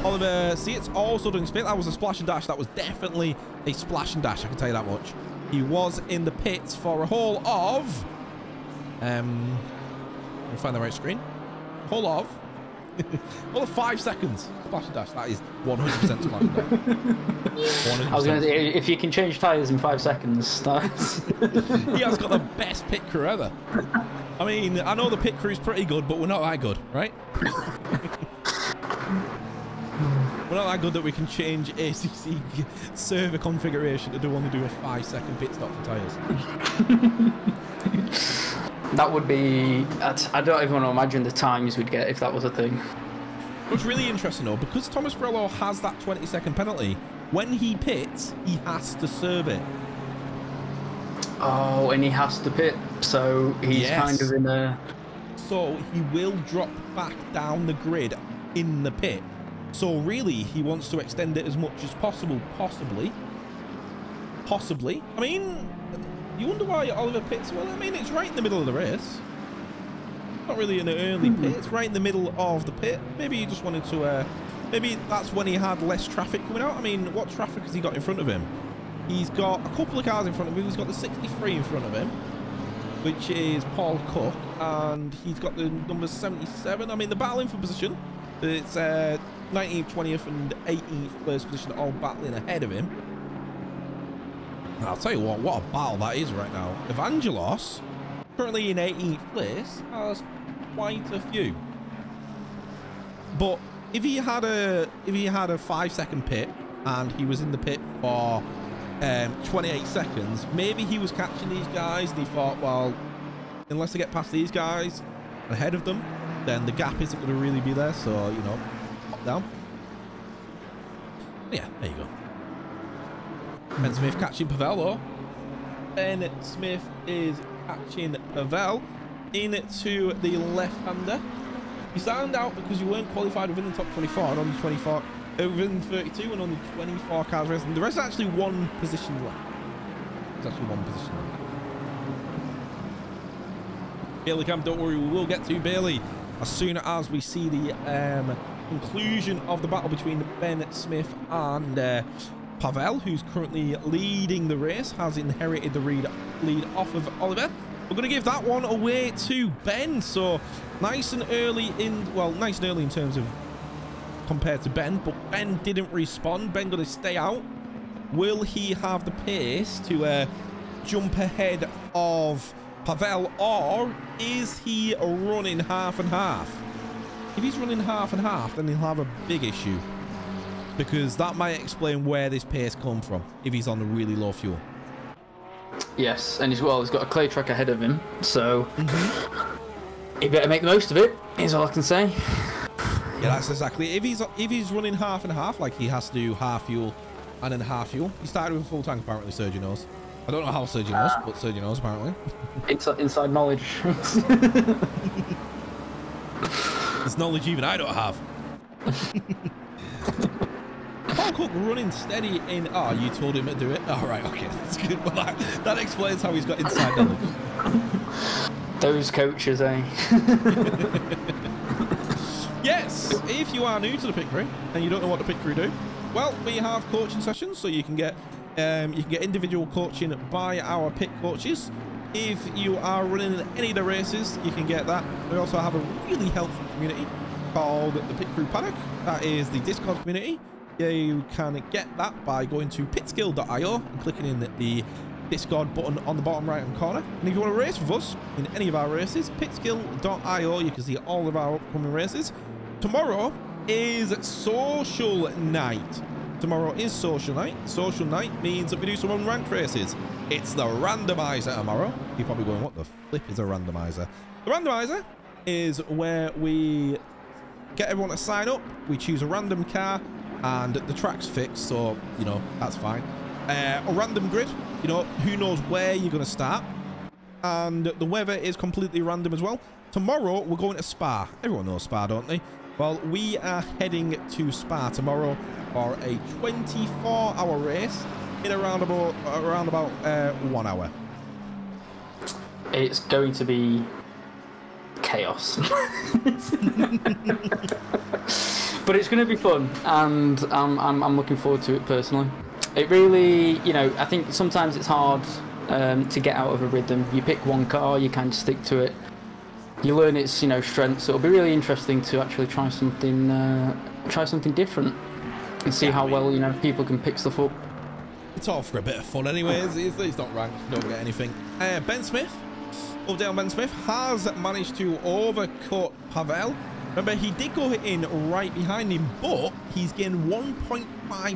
Oliver Seitz also done his bit. That was a splash and dash. That was definitely a splash and dash. I can tell you that much. He was in the pits for a whole of. Um, let me find the right screen. Whole of. whole of five seconds. Splash and dash. That is 100% splash and dash. 100%. I was going to say, if you can change tyres in five seconds, that's. he has got the best pit crew ever. I mean, I know the pit crew's pretty good, but we're not that good, right? we're not that good that we can change ACC server configuration to do only do a five second pit stop for tyres. that would be. I don't even want to imagine the times we'd get if that was a thing. What's really interesting though, because Thomas Perello has that 20 second penalty, when he pits, he has to serve it. Oh, and he has to pit, so he's Yes. kind of in a. So he will drop back down the grid in the pit. So really, he wants to extend it as much as possible, possibly. Possibly. I mean, you wonder why Oliver pits? Well, I mean, it's right in the middle of the race. Not really in an early pit. It's right in the middle of the pit. Maybe he just wanted to... Uh, maybe that's when he had less traffic coming out. I mean, what traffic has he got in front of him? He's got a couple of cars in front of him. He's got the 63 in front of him which is Paul Cook, and he's got the number 77. I mean, the battling for position. It's uh, 19th, 20th, and 18th place position all battling ahead of him. I'll tell you what, what a battle that is right now. Evangelos, currently in 18th place, has quite a few. But if he had a if he had a five second pit and he was in the pit for um, 28 seconds, maybe he was catching these guys and he thought, well, unless I get past these guys ahead of them, then the gap isn't going to really be there. So you know, pop down. Yeah, there you go. Ben Smith catching Pavel though. Ben Smith is catching Pavel into the left-hander. You stand out because you weren't qualified within the top 24 and only 24 uh, within 32 and only 24 cars racing. The rest actually one position left. There's actually one position left. Bailey Camp, don't worry, we will get to Bailey as soon as we see the um, conclusion of the battle between Ben Smith and uh, Pavel, who's currently leading the race, has inherited the lead, lead off of Oliver. We're going to give that one away to Ben. So nice and early in, well, nice and early in terms of compared to Ben, but Ben didn't respond. Ben going to stay out. Will he have the pace to uh, jump ahead of Pavel, or is he running half and half? If he's running half and half, then he'll have a big issue because that might explain where this pace come from if he's on a really low fuel. Yes, and he's well, he's got a clay track ahead of him, so he better make the most of it. Is all I can say. Yeah, that's exactly. If he's if he's running half and half, like he has to do half fuel and then half fuel. He started with a full tank, apparently. Sergio knows. I don't know how Sergio knows, but Sergio knows apparently. Inside, inside knowledge. It's knowledge even I don't have. Paul Cook running steady in. Oh, you told him to do it. All right, okay, that's good. Well, that, that explains how he's got inside knowledge. Those coaches, eh? Yes, if you are new to the pit crew and you don't know what the pit crew do, well, we have coaching sessions, so you can get um, you can get individual coaching by our pit coaches. If you are running any of the races, you can get that. We also have a really helpful community called the Pit Crew Paddock. That is the Discord community. You can get that by going to pitskill.io and clicking in the Discord button on the bottom right hand corner. And if you want to race with us in any of our races, pitskill.io, you can see all of our upcoming races. Tomorrow is social night. Tomorrow is social night. Social night means that we do some unranked races. It's the randomizer tomorrow. You're probably going, what the flip is a randomizer? The randomizer is where we get everyone to sign up. We choose a random car and the track's fixed, so, you know, that's fine. Uh, a random grid, you know, who knows where you're going to start. And the weather is completely random as well. Tomorrow, we're going to Spa. Everyone knows Spa, don't they? Well, we are heading to Spa tomorrow for a 24-hour race in around about, around about uh, one hour. It's going to be chaos. but it's going to be fun, and I'm, I'm, I'm looking forward to it personally. It really, you know, I think sometimes it's hard um, to get out of a rhythm. You pick one car, you kind of stick to it. You learn its, you know, strengths. It'll be really interesting to actually try something, uh, try something different, and see how well you know people can pick stuff up. It's all for a bit of fun anyways. It's, it's not ranked. Don't get anything. Uh, Ben Smith, Updale Ben Smith, has managed to overcut Pavel. Remember, he did go in right behind him, but he's gained 1.5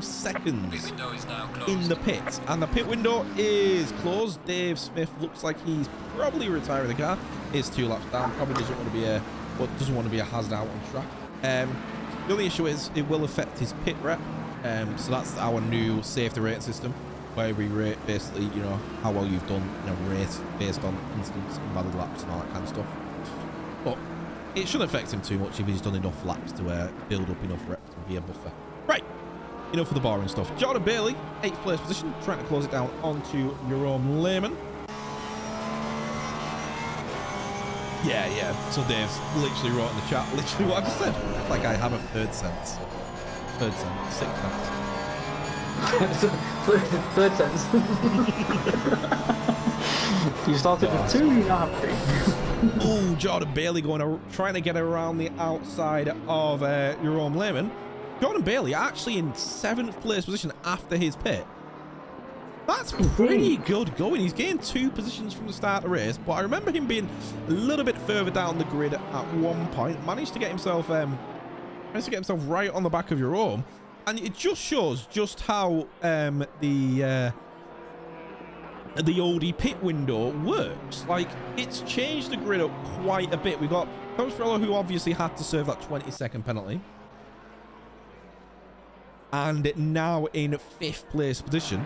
seconds in the pit. And the pit window is closed. Dave Smith looks like he's probably retiring the car. Is two laps down. Probably doesn't want to be a what doesn't want to be a hazard out on track. Um, the only issue is it will affect his pit rep. Um, so that's our new safety rate system, where we rate basically, you know, how well you've done in a race based on instance, invalid laps and all that kind of stuff. But it shouldn't affect him too much if he's done enough laps to uh, build up enough rep to be a buffer. Right, enough for the boring stuff. Jordan Bailey, eighth place position, trying to close it down onto Jerome Lehman. Yeah, yeah. So Dave's literally wrote in the chat, literally what I just said. Like I have a third sense. Third sense. Sixth sense. Third sense. you started with two, you now have three. Oh, Jordan Bailey going to, trying to get around the outside of uh, Jerome Lehman. Jordan Bailey actually in seventh place position after his pit. That's pretty good going. He's gained two positions from the start of the race, but I remember him being a little bit further down the grid at one point. Managed to get himself um, Managed to get himself right on the back of your own. And it just shows just how um, the uh, the oldie pit window works. Like, it's changed the grid up quite a bit. We've got Thomas Perello, who obviously had to serve that 20 second penalty. And now in fifth place position.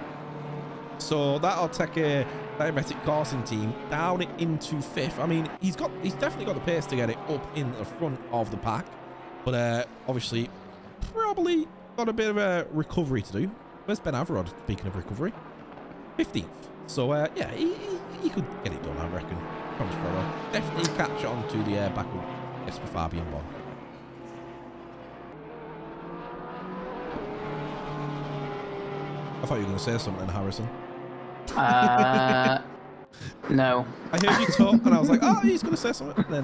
So that'll take a diabetic coursing team down into fifth. I mean, he's got he's definitely got the pace to get it up in the front of the pack. But uh, obviously, probably got a bit of a recovery to do. Where's Ben Averod, speaking of recovery? 15th. So, uh, yeah, he, he, he, could get it done, I reckon. Thomas Perello. Definitely catch on to the uh, back of Jesper Fabian Bond. I thought you were going to say something, Harrison. Uh, no. I heard you talk, and I was like, oh, he's going to say something. Then,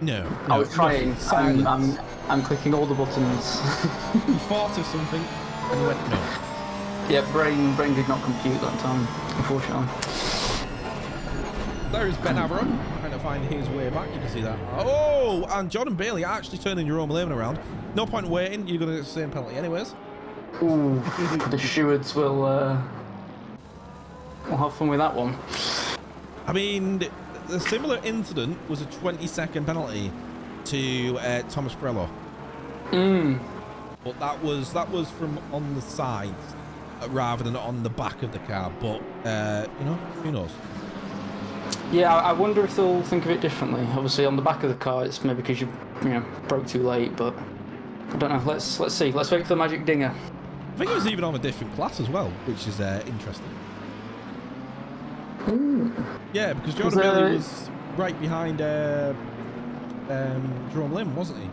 no, no. I was trying. I'm, I'm, I'm clicking all the buttons. you thought of something and went, no. Yeah, brain, brain did not compute that time, unfortunately. There's Ben Averod trying to find his way back. You can see that. Oh, and Jordan Bailey actually turning your own lane around. No point waiting. You're going to get the same penalty anyways. Ooh, the stewards will, uh, will have fun with that one. I mean, the similar incident was a 20 second penalty to uh, Thomas Perello. Mm. But that was that was from on the side uh, rather than on the back of the car. But uh, you know, who knows? Yeah, I wonder if they'll think of it differently. Obviously, on the back of the car, it's maybe because you, you know, broke too late. But I don't know. Let's let's see. Let's wait for the magic dinger. I think it was even on a different class as well, which is uh, interesting. Ooh. Yeah, because Jordan Bailey was right behind uh, um, Jerome Lim, wasn't he?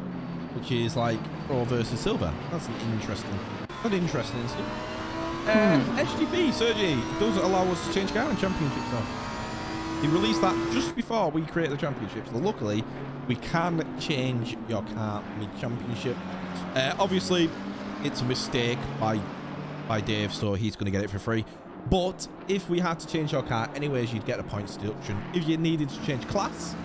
Which is like Pro versus Silver. That's an interesting, an interesting incident. Uh, Hmm. HGP, Sergey, does allow us to change car in championships now. He released that just before we create the championships. So luckily, we can change your car mid-championship. Uh, obviously, it's a mistake by by Dave, so he's going to get it for free. But if we had to change your car, anyways, you'd get a points deduction. If you needed to change class,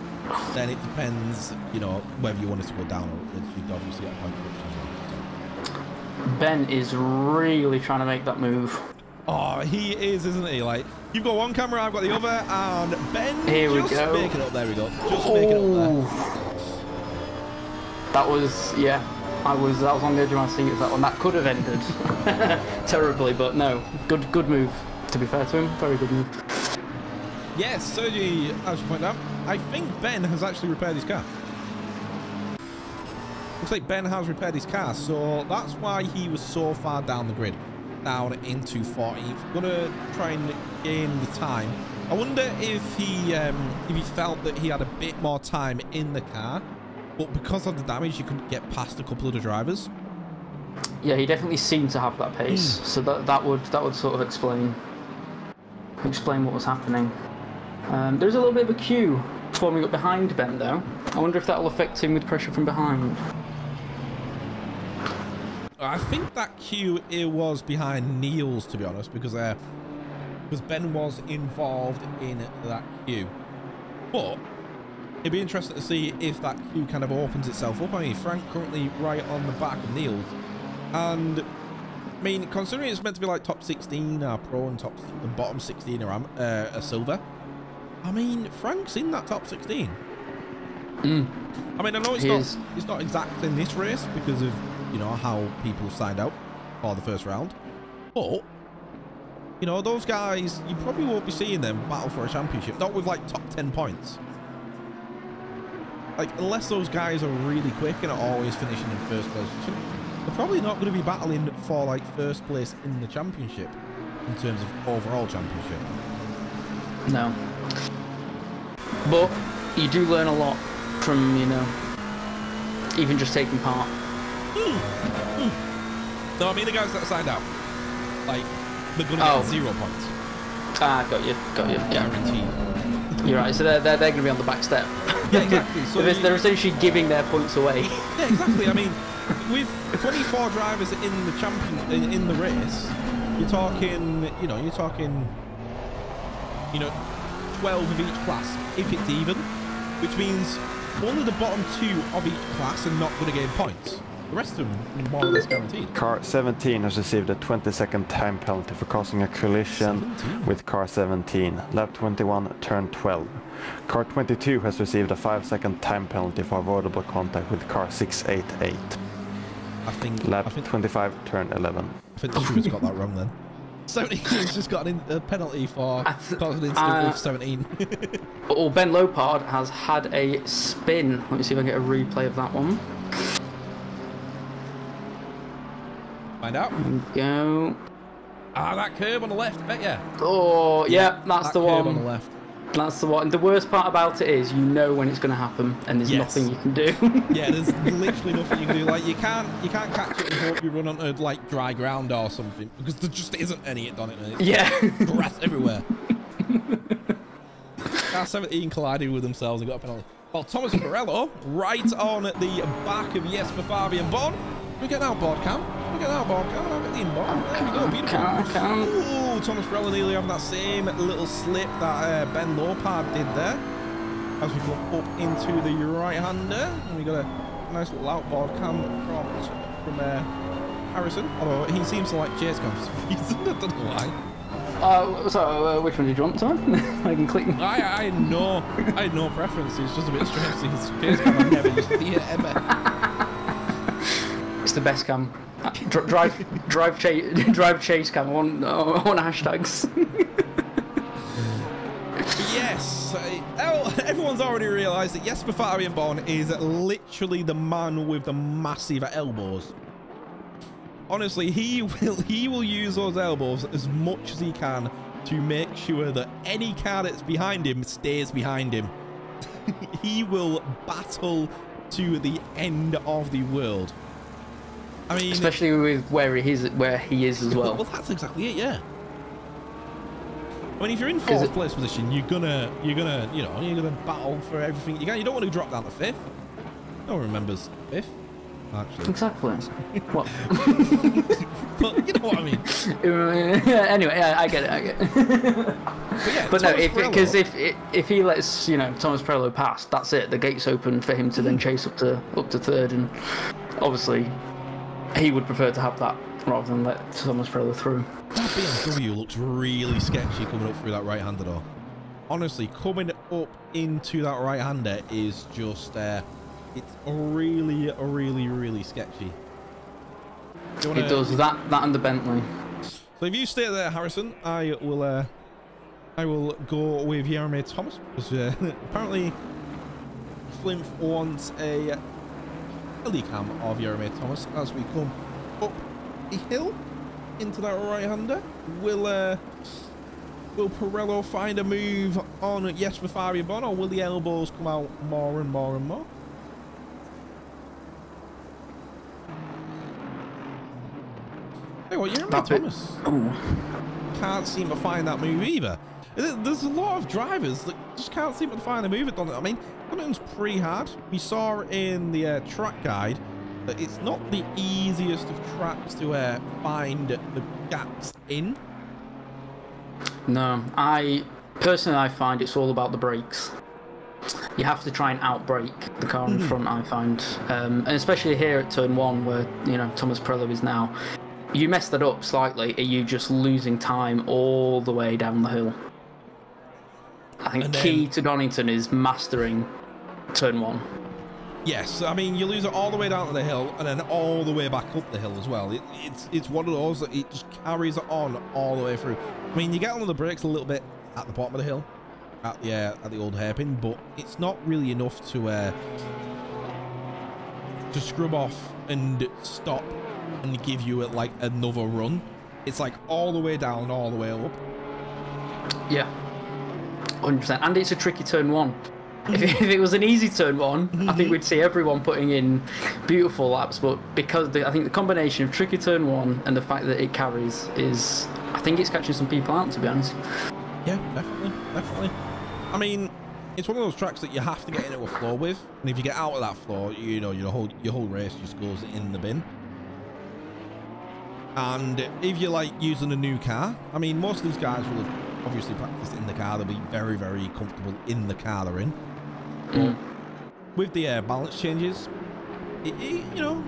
then it depends, you know, whether you wanted to go down or you'd obviously get a point deduction well. Ben is really trying to make that move. Oh, he is, isn't he? Like, you've got one camera, I've got the other, and Ben Here we just go. making it up. There we go. Just making it up there. Oh. That was, yeah. I was, I was on the edge of my seat that one. That could have ended terribly, but no. Good, good move. To be fair to him, very good move. Yes, Sergey, as you point out, I think Ben has actually repaired his car. Looks like Ben has repaired his car, so that's why he was so far down the grid, down into 14th. Gonna try and gain the time. I wonder if he um, if he felt that he had a bit more time in the car, but because of the damage, you couldn't get past a couple of the drivers. Yeah, he definitely seemed to have that pace, so that that would that would sort of explain explain what was happening. Um, there's a little bit of a queue forming up behind Ben, though. I wonder if that will affect him with pressure from behind. I think that queue it was behind Niels, to be honest, because uh, because Ben was involved in that queue. But it'd be interesting to see if that queue kind of opens itself up. I mean, Frank currently right on the back of Niels, and I mean, considering it's meant to be like top 16 are pro and top and bottom 16 are uh, are silver. I mean, Frank's in that top 16. Mm. I mean, I know it's He not is. it's not exact in this race because of you know how people signed out for the first round, but you know those guys you probably won't be seeing them battle for a championship, not with like top 10 points. Like unless those guys are really quick and are always finishing in first position, they're probably not going to be battling for like first place in the championship in terms of overall championship. No. But you do learn a lot from, you know, even just taking part. No, I mean the guys that signed out, like they're going to Oh. get zero points, Ah, got you, got you. Yeah, guaranteed. you're right. So they're, they're, they're going to be on the back step. Yeah, exactly. So they're, they're essentially giving their points away. Yeah, exactly. I mean, with 24 drivers in the champion in, in the race, you're talking, you know, you're talking, you know, 12 of each class, if it's even, which means only the bottom two of each class are not going to gain points. The rest of them more or less guaranteed. Car 17 has received a 20 second time penalty for causing a collision 17? with car 17, lap 21, turn 12. Car 22 has received a 5 second time penalty for avoidable contact with car 688, I think. lap I think, 25, turn 11. I think the Stuart's got that wrong then. 17's just got an in, a penalty for causing an incident uh, with 17. Oh, Ben Lopard has had a spin. Let me see if I can get a replay of that one. Find out. Go. Ah, that curb on the left, bet ya. Oh, yeah, that's that the one. on the left. That's the one. And the worst part about it is you know when it's going to happen, and there's Yes. nothing you can do. Yeah, there's literally nothing you can do. Like you can't, you can't catch it and hope you run onto like dry ground or something because there just isn't any at Donington. It's yeah. grass everywhere. Car 17 collided with themselves and got a penalty. Well, Thomas Perello, right on at the back of Jesper Fabian Bon. We get an outboard cam. We get an outboard cam. I'll get the inboard. There we go. Beautiful. Can, can. Ooh, Thomas Perello nearly having that same little slip that uh, Ben Lopard did there. As we go up into the right-hander, and we got a nice little outboard cam from from uh, Harrison. Although he seems to like chase cams for some reason. I don't know why. Uh, so, uh, which one did you want, Tom? I can click. I, I had no, I had no preference. It's just a bit strange. His cam, I never used to see it ever. The best cam. Dr- drive, drive, chase, drive, chase cam. I want hashtags. Yes, oh, everyone's already realised that Jesper Bon is literally the man with the massive elbows. Honestly, he will he will use those elbows as much as he can to make sure that any car that's behind him stays behind him. he will battle to the end of the world. I mean, Especially with where he is, where he is as well, well. that's exactly it, yeah. I mean, if you're in fourth it- place position, you're gonna, you're gonna, you know, you're gonna battle for everything you can. You don't want to drop down to fifth. No one remembers fifth, actually. Exactly. What? But you know what I mean. anyway, yeah, I get it. I get it. But yeah, But no, Thomas if because if if he lets you know Thomas Perello pass, that's it. The gate's open for him to then hmm. chase up to up to third, and obviously he would prefer to have that rather than let Thomas Perello through. that BMW looks really sketchy coming up through that right-hander though. Honestly, coming up into that right-hander is just, uh, it's really, really, really sketchy. Do It wanna- does that that and the Bentley. So if you stay there, Harrison, I will uh, I will go with Jeremy Thomas because uh, apparently Flimp wants a helicam of Jeremy Thomas as we come up the hill into that right-hander. Will uh, will Perello find a move on Jesper Fabian Bon or will the elbows come out more and more and more? Hey, what, Jeremy Thomas? Can't seem to find that move either. There's a lot of drivers that just can't seem to find a move at. I mean, Donington's pretty hard. We saw in the uh, track guide that it's not the easiest of tracks to uh, find the gaps in. no, I personally I find it's all about the brakes. You have to try and outbrake the car in front. I find, um, and especially here at turn one, where you know Thomas Perello is now. You mess that up slightly, are you just losing time all the way down the hill? I think And key then- to Donington is mastering turn one. Yes, I mean you lose it all the way down to the hill and then all the way back up the hill as well. It, it's it's one of those that it just carries it on all the way through. I mean you get on the brakes a little bit at the bottom of the hill, at the uh, at the old hairpin, but it's not really enough to uh, to scrub off and stop and give you like another run. It's like all the way down, all the way up. Yeah, hundred percent. And it's a tricky turn one. If it, if it was an easy turn one, I think we'd see everyone putting in beautiful laps. But because the, I think the combination of tricky turn one and the fact that it carries is, I think it's catching some people out. To be honest. Yeah, definitely, definitely. I mean, it's one of those tracks that you have to get into a floor with, and if you get out of that floor, you know your whole your whole race just goes in the bin. And if you're like using a new car, I mean, most of these guys will have obviously practiced in the car. They'll be very, very comfortable in the car they're in. Mm. with the uh, balance changes, it, it, you know,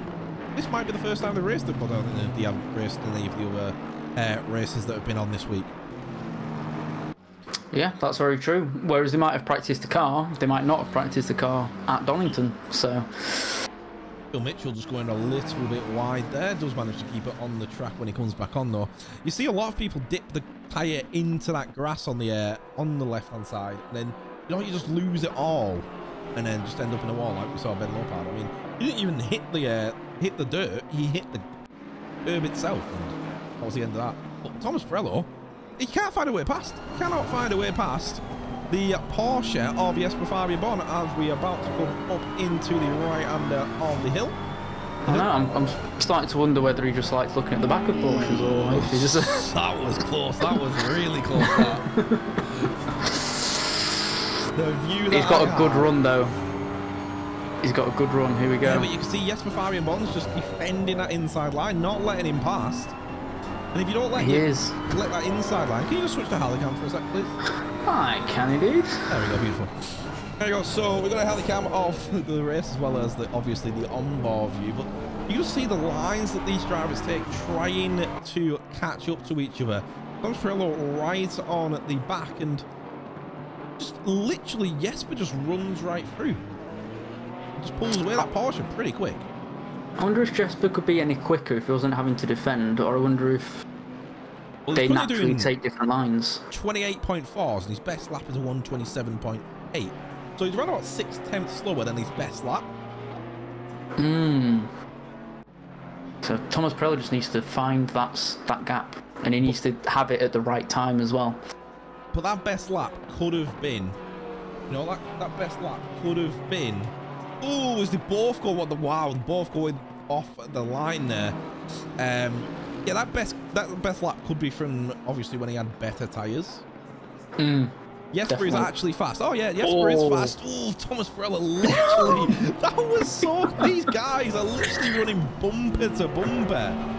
this might be the first time they've raced it, but I don't they haven't raced any of the other uh, races that have been on this week. Yeah, that's very true. Whereas they might have practiced the car, they might not have practiced the car at Donington. So, Bill Mitchell just going a little bit wide there. Does manage to keep it on the track when he comes back on, though. You see a lot of people dip the tyre into that grass on the uh, on the left-hand side. And then, you know, you just lose it all and then just end up in a wall like we saw Ben Lopard. I mean, he didn't even hit the uh, hit the dirt. He hit the curb itself. And that was the end of that. But Thomas Perello, he can't find a way past. Cannot find a way past the Porsche of Jesper Fabian Bon as we are about to come up into the right-hander of the hill. I know, I'm, I'm starting to wonder whether he just likes looking at the back of Porsches or if he just. that was close. That was really close. That. the view that He's got I a good run though. He's got a good run. Here we Yeah, go. but you can see Jesper Fabian Bond's just defending that inside line, not letting him past. And if you don't let He him is. let that inside line, can you just switch to helicam for a sec, please? Hi, can dude? There we go, beautiful. There you go. So we've the camera off the race as well as the obviously the onboard view, but you see the lines that these drivers take trying to catch up to each other. Comes right on at the back and just literally Jesper just runs right through. Just pulls away that Porsche pretty quick. I wonder if Jesper could be any quicker if he wasn't having to defend, or I wonder if Well, they naturally take different lines. 28.4s and his best lap is a 127.8. So he's run about six tenths slower than his best lap. Hmm. So Thomas Perello just needs to find that that gap, and he needs to have it at the right time as well. But that best lap could have been, you know, that, that best lap could have been. Oh, as they both go, what the wow, both going off the line there. Um, yeah, that best that best lap could be from obviously when he had better tires. Hmm. Jesper is actually fast. Oh yeah, Jesper is Oh. fast. Oh, Thomas Perello literally. that was so. These guys are literally running bumper to bumper.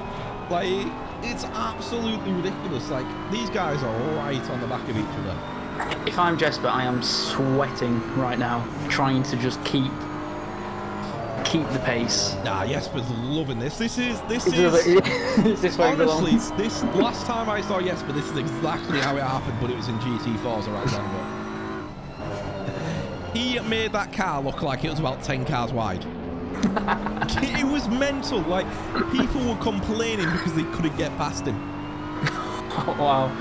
Like it's absolutely ridiculous. Like these guys are right on the back of each other. If I'm Jesper, I am sweating right now, trying to just keep keep the pace. Nah, Jesper's loving this. This is this Is is. is this where Honestly, belongs? this last time I saw Jesper, this is exactly how it happened, but it was in GT4s around Zandvoort. He made that car look like it was about 10 cars wide. it was mental. Like, people were complaining because they couldn't get past him. wow.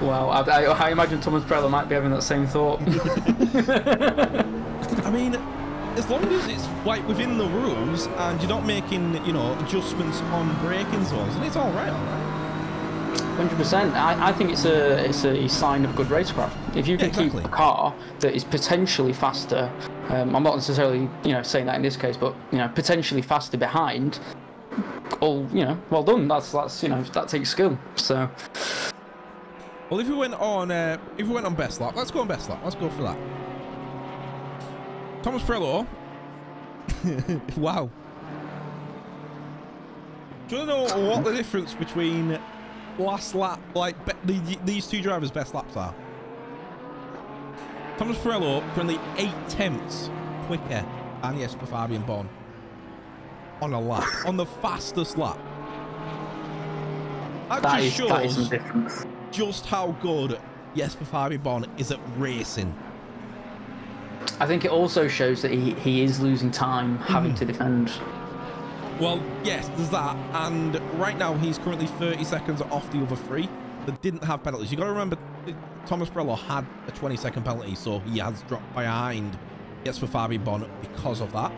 Wow, I, I, I imagine Thomas Perello might be having that same thought. I mean, as long as it's like within the rules and you're not making, you know, adjustments on braking zones, and it's all right, all right. Hundred percent. I, I think it's a it's a sign of good racecraft. If you Yeah, can exactly. keep a car that is potentially faster, um, I'm not necessarily you know saying that in this case, but you know potentially faster behind. All you know, well done. That's that's you know that takes skill. So Well, if we went on, uh, if we went on best lap, let's go on best lap. Let's go for that. Thomas Perello. wow. Do you know what the difference between last lap, like these two drivers' best laps are? Thomas Perello currently eight tenths quicker than Jesper Fabian Bon on a lap, on the fastest lap. That, that just is that is shows the difference. just how good Jesper Fabian Bon is at racing. I think it also shows that he, he is losing time having to defend. Well, yes, there's that. And right now, he's currently 30 seconds off the other three that didn't have penalties. you got to remember, Thomas Perello had a 20 second penalty, so he has dropped behind Jesper Fabian Bon because of that.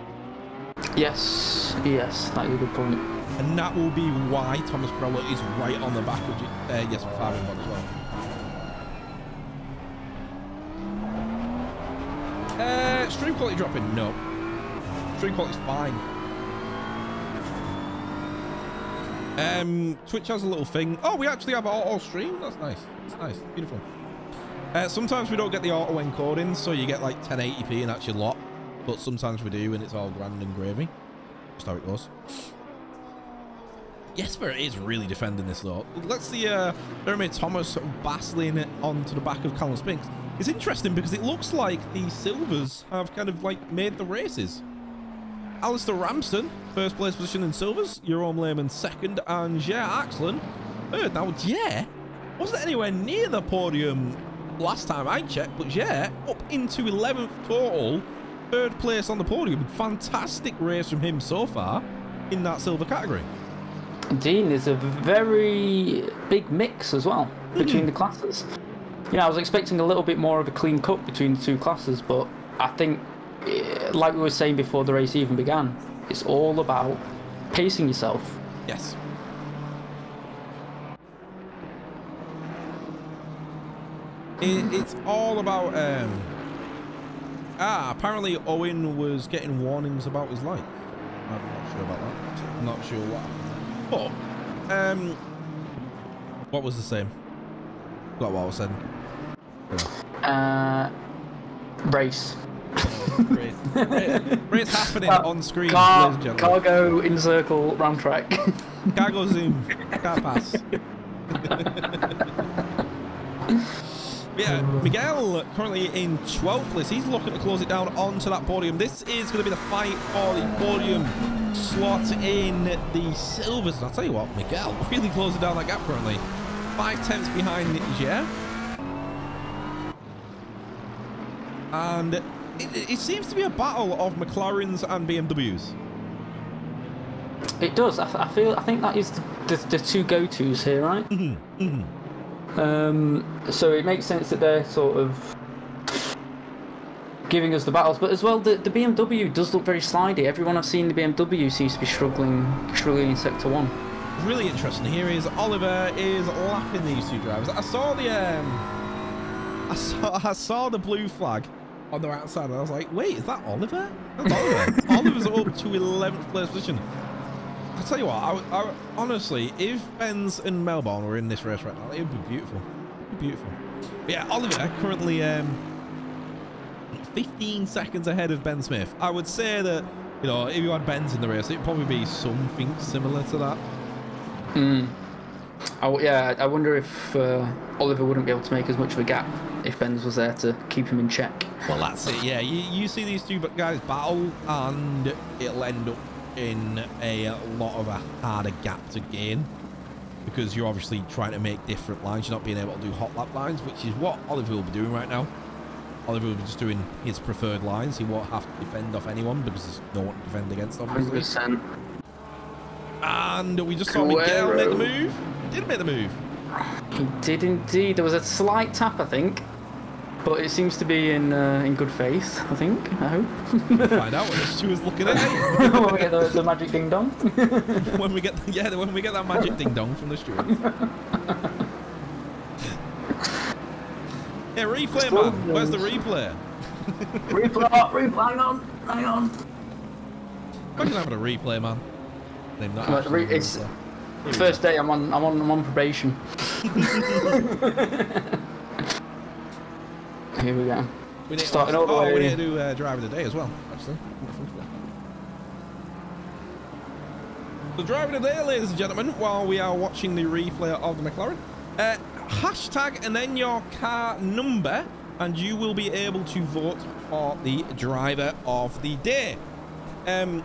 Yes, yes, that is a good point. And that will be why Thomas Perello is right on the back of uh, Jesper Fabian Bon as well. Uh, stream quality dropping? No. Stream quality's fine. Um, Twitch has a little thing. Oh, we actually have auto stream. That's nice. That's nice. Beautiful. Uh, sometimes we don't get the auto encoding, so you get like 1080p and that's your lot. But sometimes we do, and it's all grand and gravy. Just how it goes. Jesper is really defending this though. Let's see uh, Jeremy Thomas sort it onto the back of Callum Spinks. It's interesting because it looks like the silvers have kind of like made the races. Alistair Ramsden, first place position in silvers. Jerome Lehman second, and Jair Axlin third. Now, Jair wasn't anywhere near the podium last time I checked, but Jair up into 11th total, third place on the podium. Fantastic race from him so far in that silver category. Dean is a very big mix as well hmm. between the classes. You know, I was expecting a little bit more of a clean cut between the two classes, but I think, eh, like we were saying before the race even began, it's all about pacing yourself. Yes. It, it's all about. Um, ah, apparently Owen was getting warnings about his light. I'm not sure about that. I'm not sure what. But, um, what was the same? Got what I was saying. Uh, race. Race, race, race happening Uh, on screen, Car, ladies and gentlemen. cargo in circle round track. Cargo zoom. Car pass. yeah, Miguel currently in 12th place. He's looking to close it down onto that podium. This is going to be the fight for the podium slot in the silvers. I'll tell you what, Miguel really closing down that gap currently. Five tenths behind Niger. And it, it seems to be a battle of McLarens and BMWs. it does. I, I feel. I think that is the, the, the two go-tos here, right? Um, so it makes sense that they're sort of giving us the battles, but as well, the, the BMW does look very slidey. Everyone I've seen the BMW seems to be struggling, struggling in sector one. really interesting here is Oliver is lapping these two drivers. I saw the um, I saw I saw the blue flag on the outside, and I was like, wait, is that Oliver? That's Oliver. Oliver's up to 11th place position. I'll tell you what, I, I honestly, if Benz and Melbourne were in this race right now, it would be beautiful. It'd be beautiful. But yeah, Oliver currently um, 15 seconds ahead of Ben Smith. I would say that you know if you had Benz in the race, it'd probably be something similar to that. Mm. I w yeah, I wonder if uh, Oliver wouldn't be able to make as much of a gap if Benz was there to keep him in check. Well, that's it. Yeah, you, you see these two guys battle, and it'll end up in a lot of a harder gap to gain because you're obviously trying to make different lines. You're not being able to do hot lap lines, which is what Oliver will be doing right now. Oliver will be just doing his preferred lines. He won't have to defend off anyone because there's no one to defend against, obviously. 100%. And we just saw Miguel make the move. Did make the move. He did indeed. There was a slight tap, I think, but it seems to be in uh, in good faith. I think. I hope. Find out what the two is looking at. when we get the, the magic ding dong. when we get the, yeah, when we get that magic ding dong from the stewards. yeah, replay man. Where's the replay? replay, replay, hang on, hang on. Imagine having a replay man. Name Right, actually re- it's- replay. First day, I'm on, I'm on, I'm on probation. Here we go. We need, starting all the oh, we need to do uh, driver of the day as well. Actually. The driver of the day, ladies and gentlemen, while we are watching the replay of the McLaren, uh, hashtag and then your car number, and you will be able to vote for the driver of the day. Um,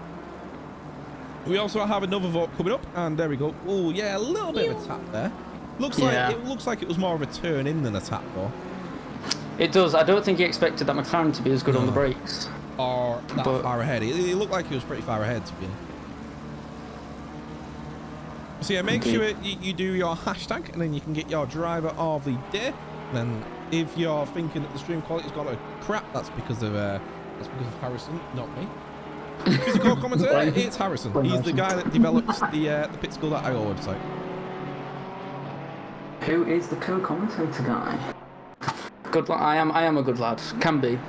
we also have another vote coming up, and there we go. Oh yeah, a little bit of a tap there. Looks like it looks like it was more of a turn in than a tap though, It does. I don't think he expected that McLaren to be as good on the brakes. or that But- far ahead. It, it looked like he was pretty far ahead to be. So yeah, make Indeed. sure you, you do your hashtag, and then you can get your driver of the day. Then, if you're thinking that the stream quality's got a crap, that's because of uh, that's because of Harrison, not me. Physical commentator, it's Harrison. He's the guy that develops the uh, the PitSkill.io website. Who is the co-commentator guy? Good lad. I am. I am a good lad. Can be.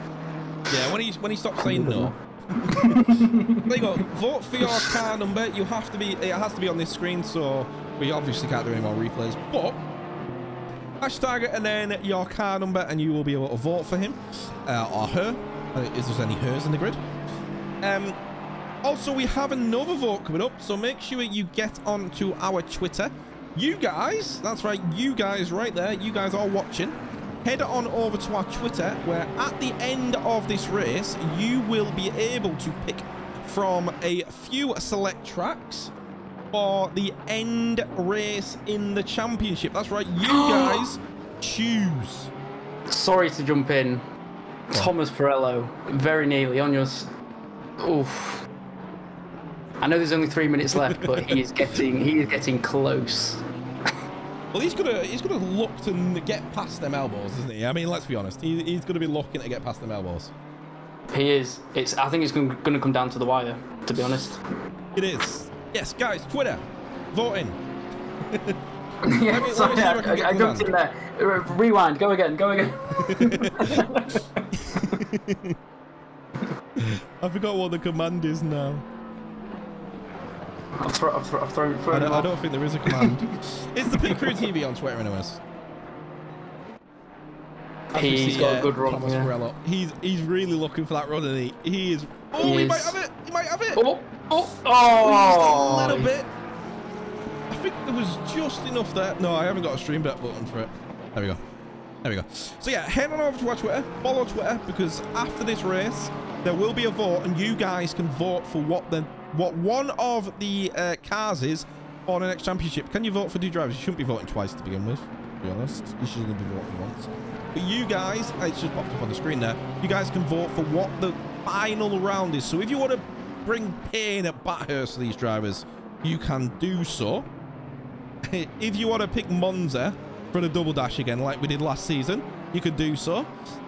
Yeah, when he when he stops saying no. there you go. Vote for your car number. You have to be. It has to be on this screen, so we obviously can't do any more replays. But hashtag it and then your car number, and you will be able to vote for him uh, or her. Uh, is there any hers in the grid? Um. Also, we have another vote coming up, so make sure you get onto our Twitter. You guys, that's right, you guys right there, you guys are watching. head on over to our Twitter, where at the end of this race, you will be able to pick from a few select tracks for the end race in the championship. That's right, you guys choose. Sorry to jump in. Thomas Perello, very nearly on your. S- Oof. I know there's only three minutes left, but he is getting he is getting close. Well, he's gonna he's gonna look to get past them elbows, isn't he? I mean, let's be honest. He, he's gonna be looking to get past them elbows. He is. It's. I think it's going to come down to the wire. To be honest. It is. Yes, guys, Twitter, voting. yeah, me- let sorry, me see if I I, can get I, I jumped in there. Uh, Rewind. Go again. Go again. I forgot what the command is now. I've, thro- I've, thro- I've thrown. I thrown don't, I don't think there is a command. it's the Pit Crew TV on Twitter, anyways. As we He's see, got uh, a good run. Thomas yeah. Perello. He's he's really looking for that run, and he he is. Oh, He he, might have it. He might have it. Oh, oh, Just oh! a little bit. I think there was just enough there. No, I haven't got a stream bet button for it. There we go. There we go. So yeah, head on over to our Twitter, follow Twitter, because after this race, there will be a vote, and you guys can vote for what the what one of the uh, cars is for the next championship. Can you vote for two drivers? You shouldn't be voting twice to begin with. To be honest, you should only be voting once. But you guys, it's just popped up on the screen there. You guys can vote for what the final round is. So if you want to bring pain at Bathurst to these drivers, you can do so. if you want to pick Monza for the double dash again, like we did last season, you could do so.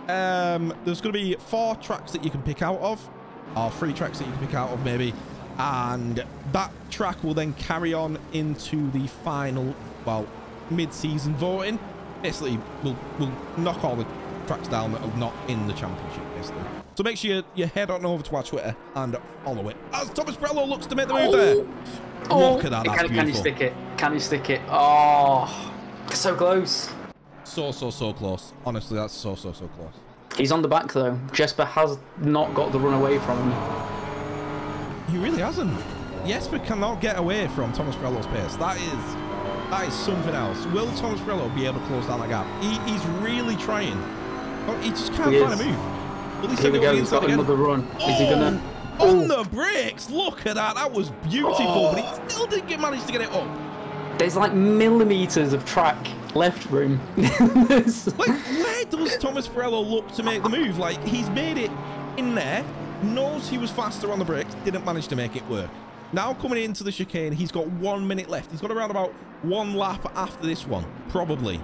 Um, there's going to be four tracks that you can pick out of, or three tracks that you can pick out of, maybe. And that track will then carry on into the final, well, mid-season voting. Basically, we'll, we'll knock all the tracks down that are not in the championship, basically. So make sure you, you head on over to our Twitter and follow it. As Thomas Perello looks to make the move there. Oh, Look at that, that's can, can he beautiful. stick it? Can you stick it? Oh, so close. So, so, so close. Honestly, that's so, so, so close. He's on the back though. Jesper has not got the run away from him. He really hasn't. Jesper cannot get away from Thomas Perello's pace. That is that is something else. Will Thomas Brello be able to close down that gap? He, he's really trying. Oh, he just can't He find is. a move. Will he Here we go. He's got again? another run. Is he gonna? Oh, On the brakes! Look at that. That was beautiful, but he oh. still didn't get, manage to get it up. There's like millimeters of track left room. There's- Like, where does Thomas Perello look to make the move? Like, he's made it in there, knows he was faster on the brakes, didn't manage to make it work. Now coming into the chicane, he's got one minute left. He's got around about one lap after this one, probably.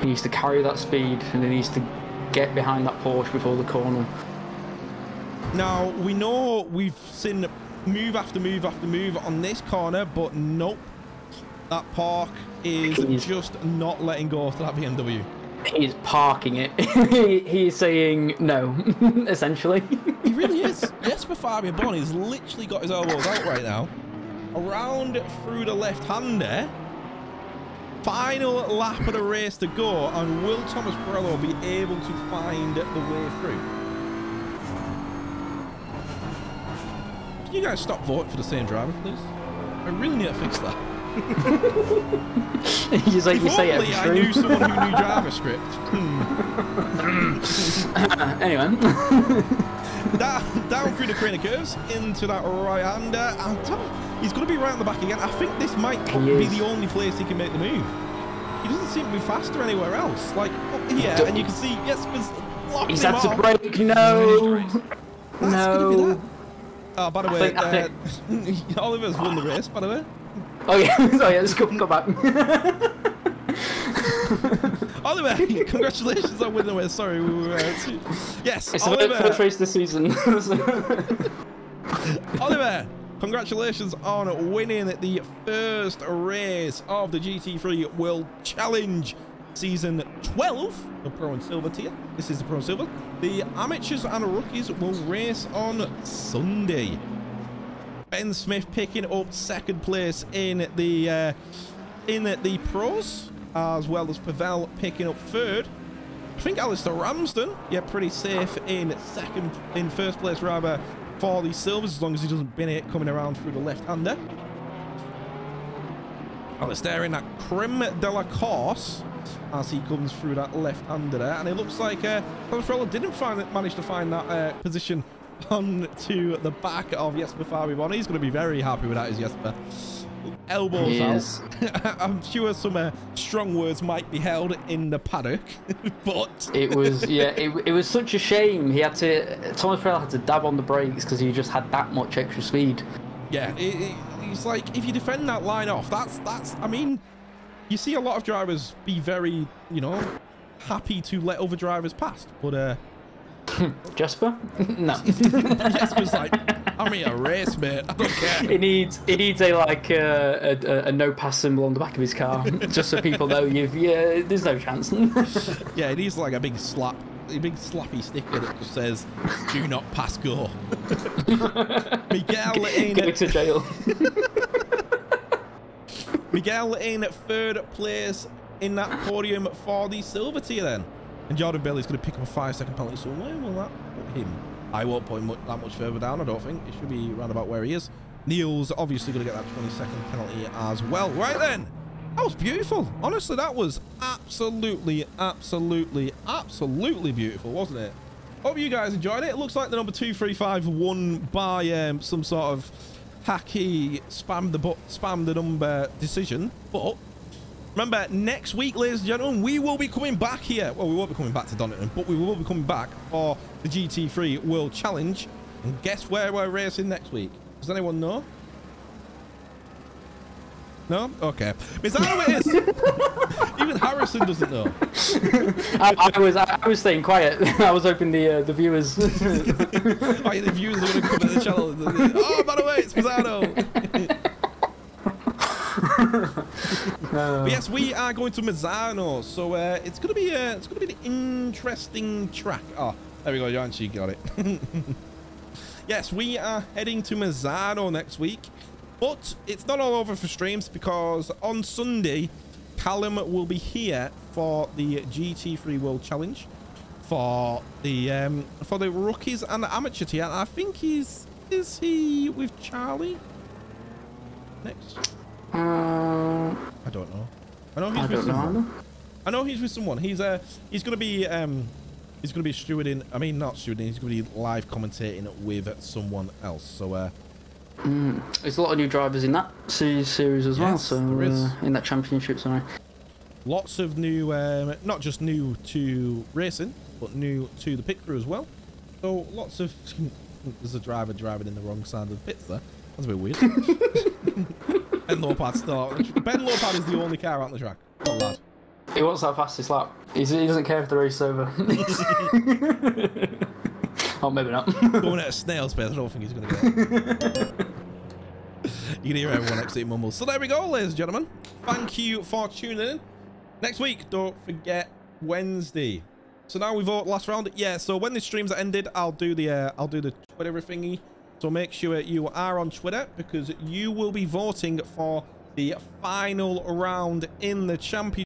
he needs to carry that speed and he needs to get behind that Porsche before the corner. Now, we know we've seen move after move after move on this corner, but nope. That park is He's- just not letting go of that BMW. He's parking it. he, he's saying no, essentially. He really is. Jesper Fabian Bon has literally got his elbows out right now. Around through the left hand there. Final lap of the race to go, and will Thomas Perello be able to find the way through? Can you guys stop voting for the same driver, please? I really need to fix that. he's like If you say it only I every knew stream. someone who knew JavaScript. Hmm. anyway, down, down through the Craner Curves into that right hander. And Tom, he's going to be right on the back again. I think this might He be is. the only place he can make the move. He doesn't seem to be faster anywhere else. Like up here, Don't- and you can see Jesper's locked he's him had to off. brake. No, That's gonna be no. that. Oh, by the I way, think- I uh, Oliver's won the race. By the way, Oh yeah, oh yeah. Let's go, go back. Oliver, congratulations on winning the race. Sorry, we were uh, too... yes, it's the first race this season. Oliver, congratulations on winning the first race of the GT3 World Challenge Season 12, the Pro and Silver tier. This is the Pro and Silver. The amateurs and rookies will race on Sunday. Ben Smith picking up second place in the uh, in the pros, as well as Pavel picking up third. I think Alistair Ramsden, yeah, pretty safe in second, in first place rather, for the silvers, as long as he doesn't bin it coming around through the left-hander. Alistair in that Creme de la Course as he comes through that left-hander there. And it looks like uh, Perello didn't find manage to find that uh, position on to the back of Jesper Fabibon. He's going to be very happy with that, is Jesper. Elbows He out. is. I'm sure some uh, strong words might be held in the paddock, but It was yeah. It, it was such a shame. He had to. Thomas Ferrell had to dab on the brakes because he just had that much extra speed. yeah, it, it, it's like if you defend that line off, that's that's. I mean, you see a lot of drivers be very, you know, happy to let other drivers past, but uh, Jasper? no. Jesper's like, I'm in a race, mate. I don't care. It needs it needs a like uh, a, a, a no pass symbol on the back of his car, just so people know you've yeah. There's no chance. Yeah, it needs like a big slap, a big slappy sticker that just says, "Do not pass go." Miguel in Go to jail. Miguel in third place in that podium for the silver tier then. And Jordan Bailey's going to pick up a five second penalty. So where will that put him? I won't put him mu- that much further down, I don't think. It should be around about where he is. Niels obviously going to get that 20 second penalty as well. Right then. That was beautiful. Honestly, that was absolutely, absolutely, absolutely beautiful, wasn't it? Hope you guys enjoyed it. It looks like the number 235 won by um, some sort of hacky spam the spam the number decision. But remember, next week, ladies and gentlemen, we will be coming back here. Well, we won't be coming back to Donington, but we will be coming back for the GT3 World Challenge. And guess where we're racing next week? Does anyone know? No? Okay. Misano it is. Even Harrison doesn't know. I, I was I, was staying quiet. I was hoping the uh, the viewers. Oh, the viewers are going to come to the channel. Oh, by the way, it's Misano. But yes, we are going to Misano, so uh, it's going to be uh, it's to be an interesting track. Oh, there we go, Janchi got it. yes, we are heading to Misano next week, but it's not all over for streams because on Sunday, Callum will be here for the GT3 World Challenge for the um, for the rookies and the amateur tier. I think he's is he with Charlie next. Uh, I don't know. I know he's I with know. someone. either. I know he's with someone. He's uh he's gonna be um he's gonna be stewarding. I mean not stewarding. He's gonna be live commentating with someone else. So uh There's a lot of new drivers in that series as well. So uh, in that championship, sorry. lots of new um not just new to racing but new to the pit crew as well. So lots of there's a driver driving in the wrong side of the pits there. That's a bit weird. ben Lopad start. Ben Lopad is the only car out on the track. Oh lad. He wants that fastest lap. He's, he doesn't care if the race is over. oh, maybe not. going at a snail's pace. I don't think he's going to get it. You can hear everyone absolutely mumble. So there we go, ladies and gentlemen. Thank you for tuning in. Next week, don't forget Wednesday. So now we've vote last round. Yeah. So when the streams are ended, I'll do the uh, I'll do the Twitter thingy. So make sure you are on Twitter because you will be voting for the final round in the championship.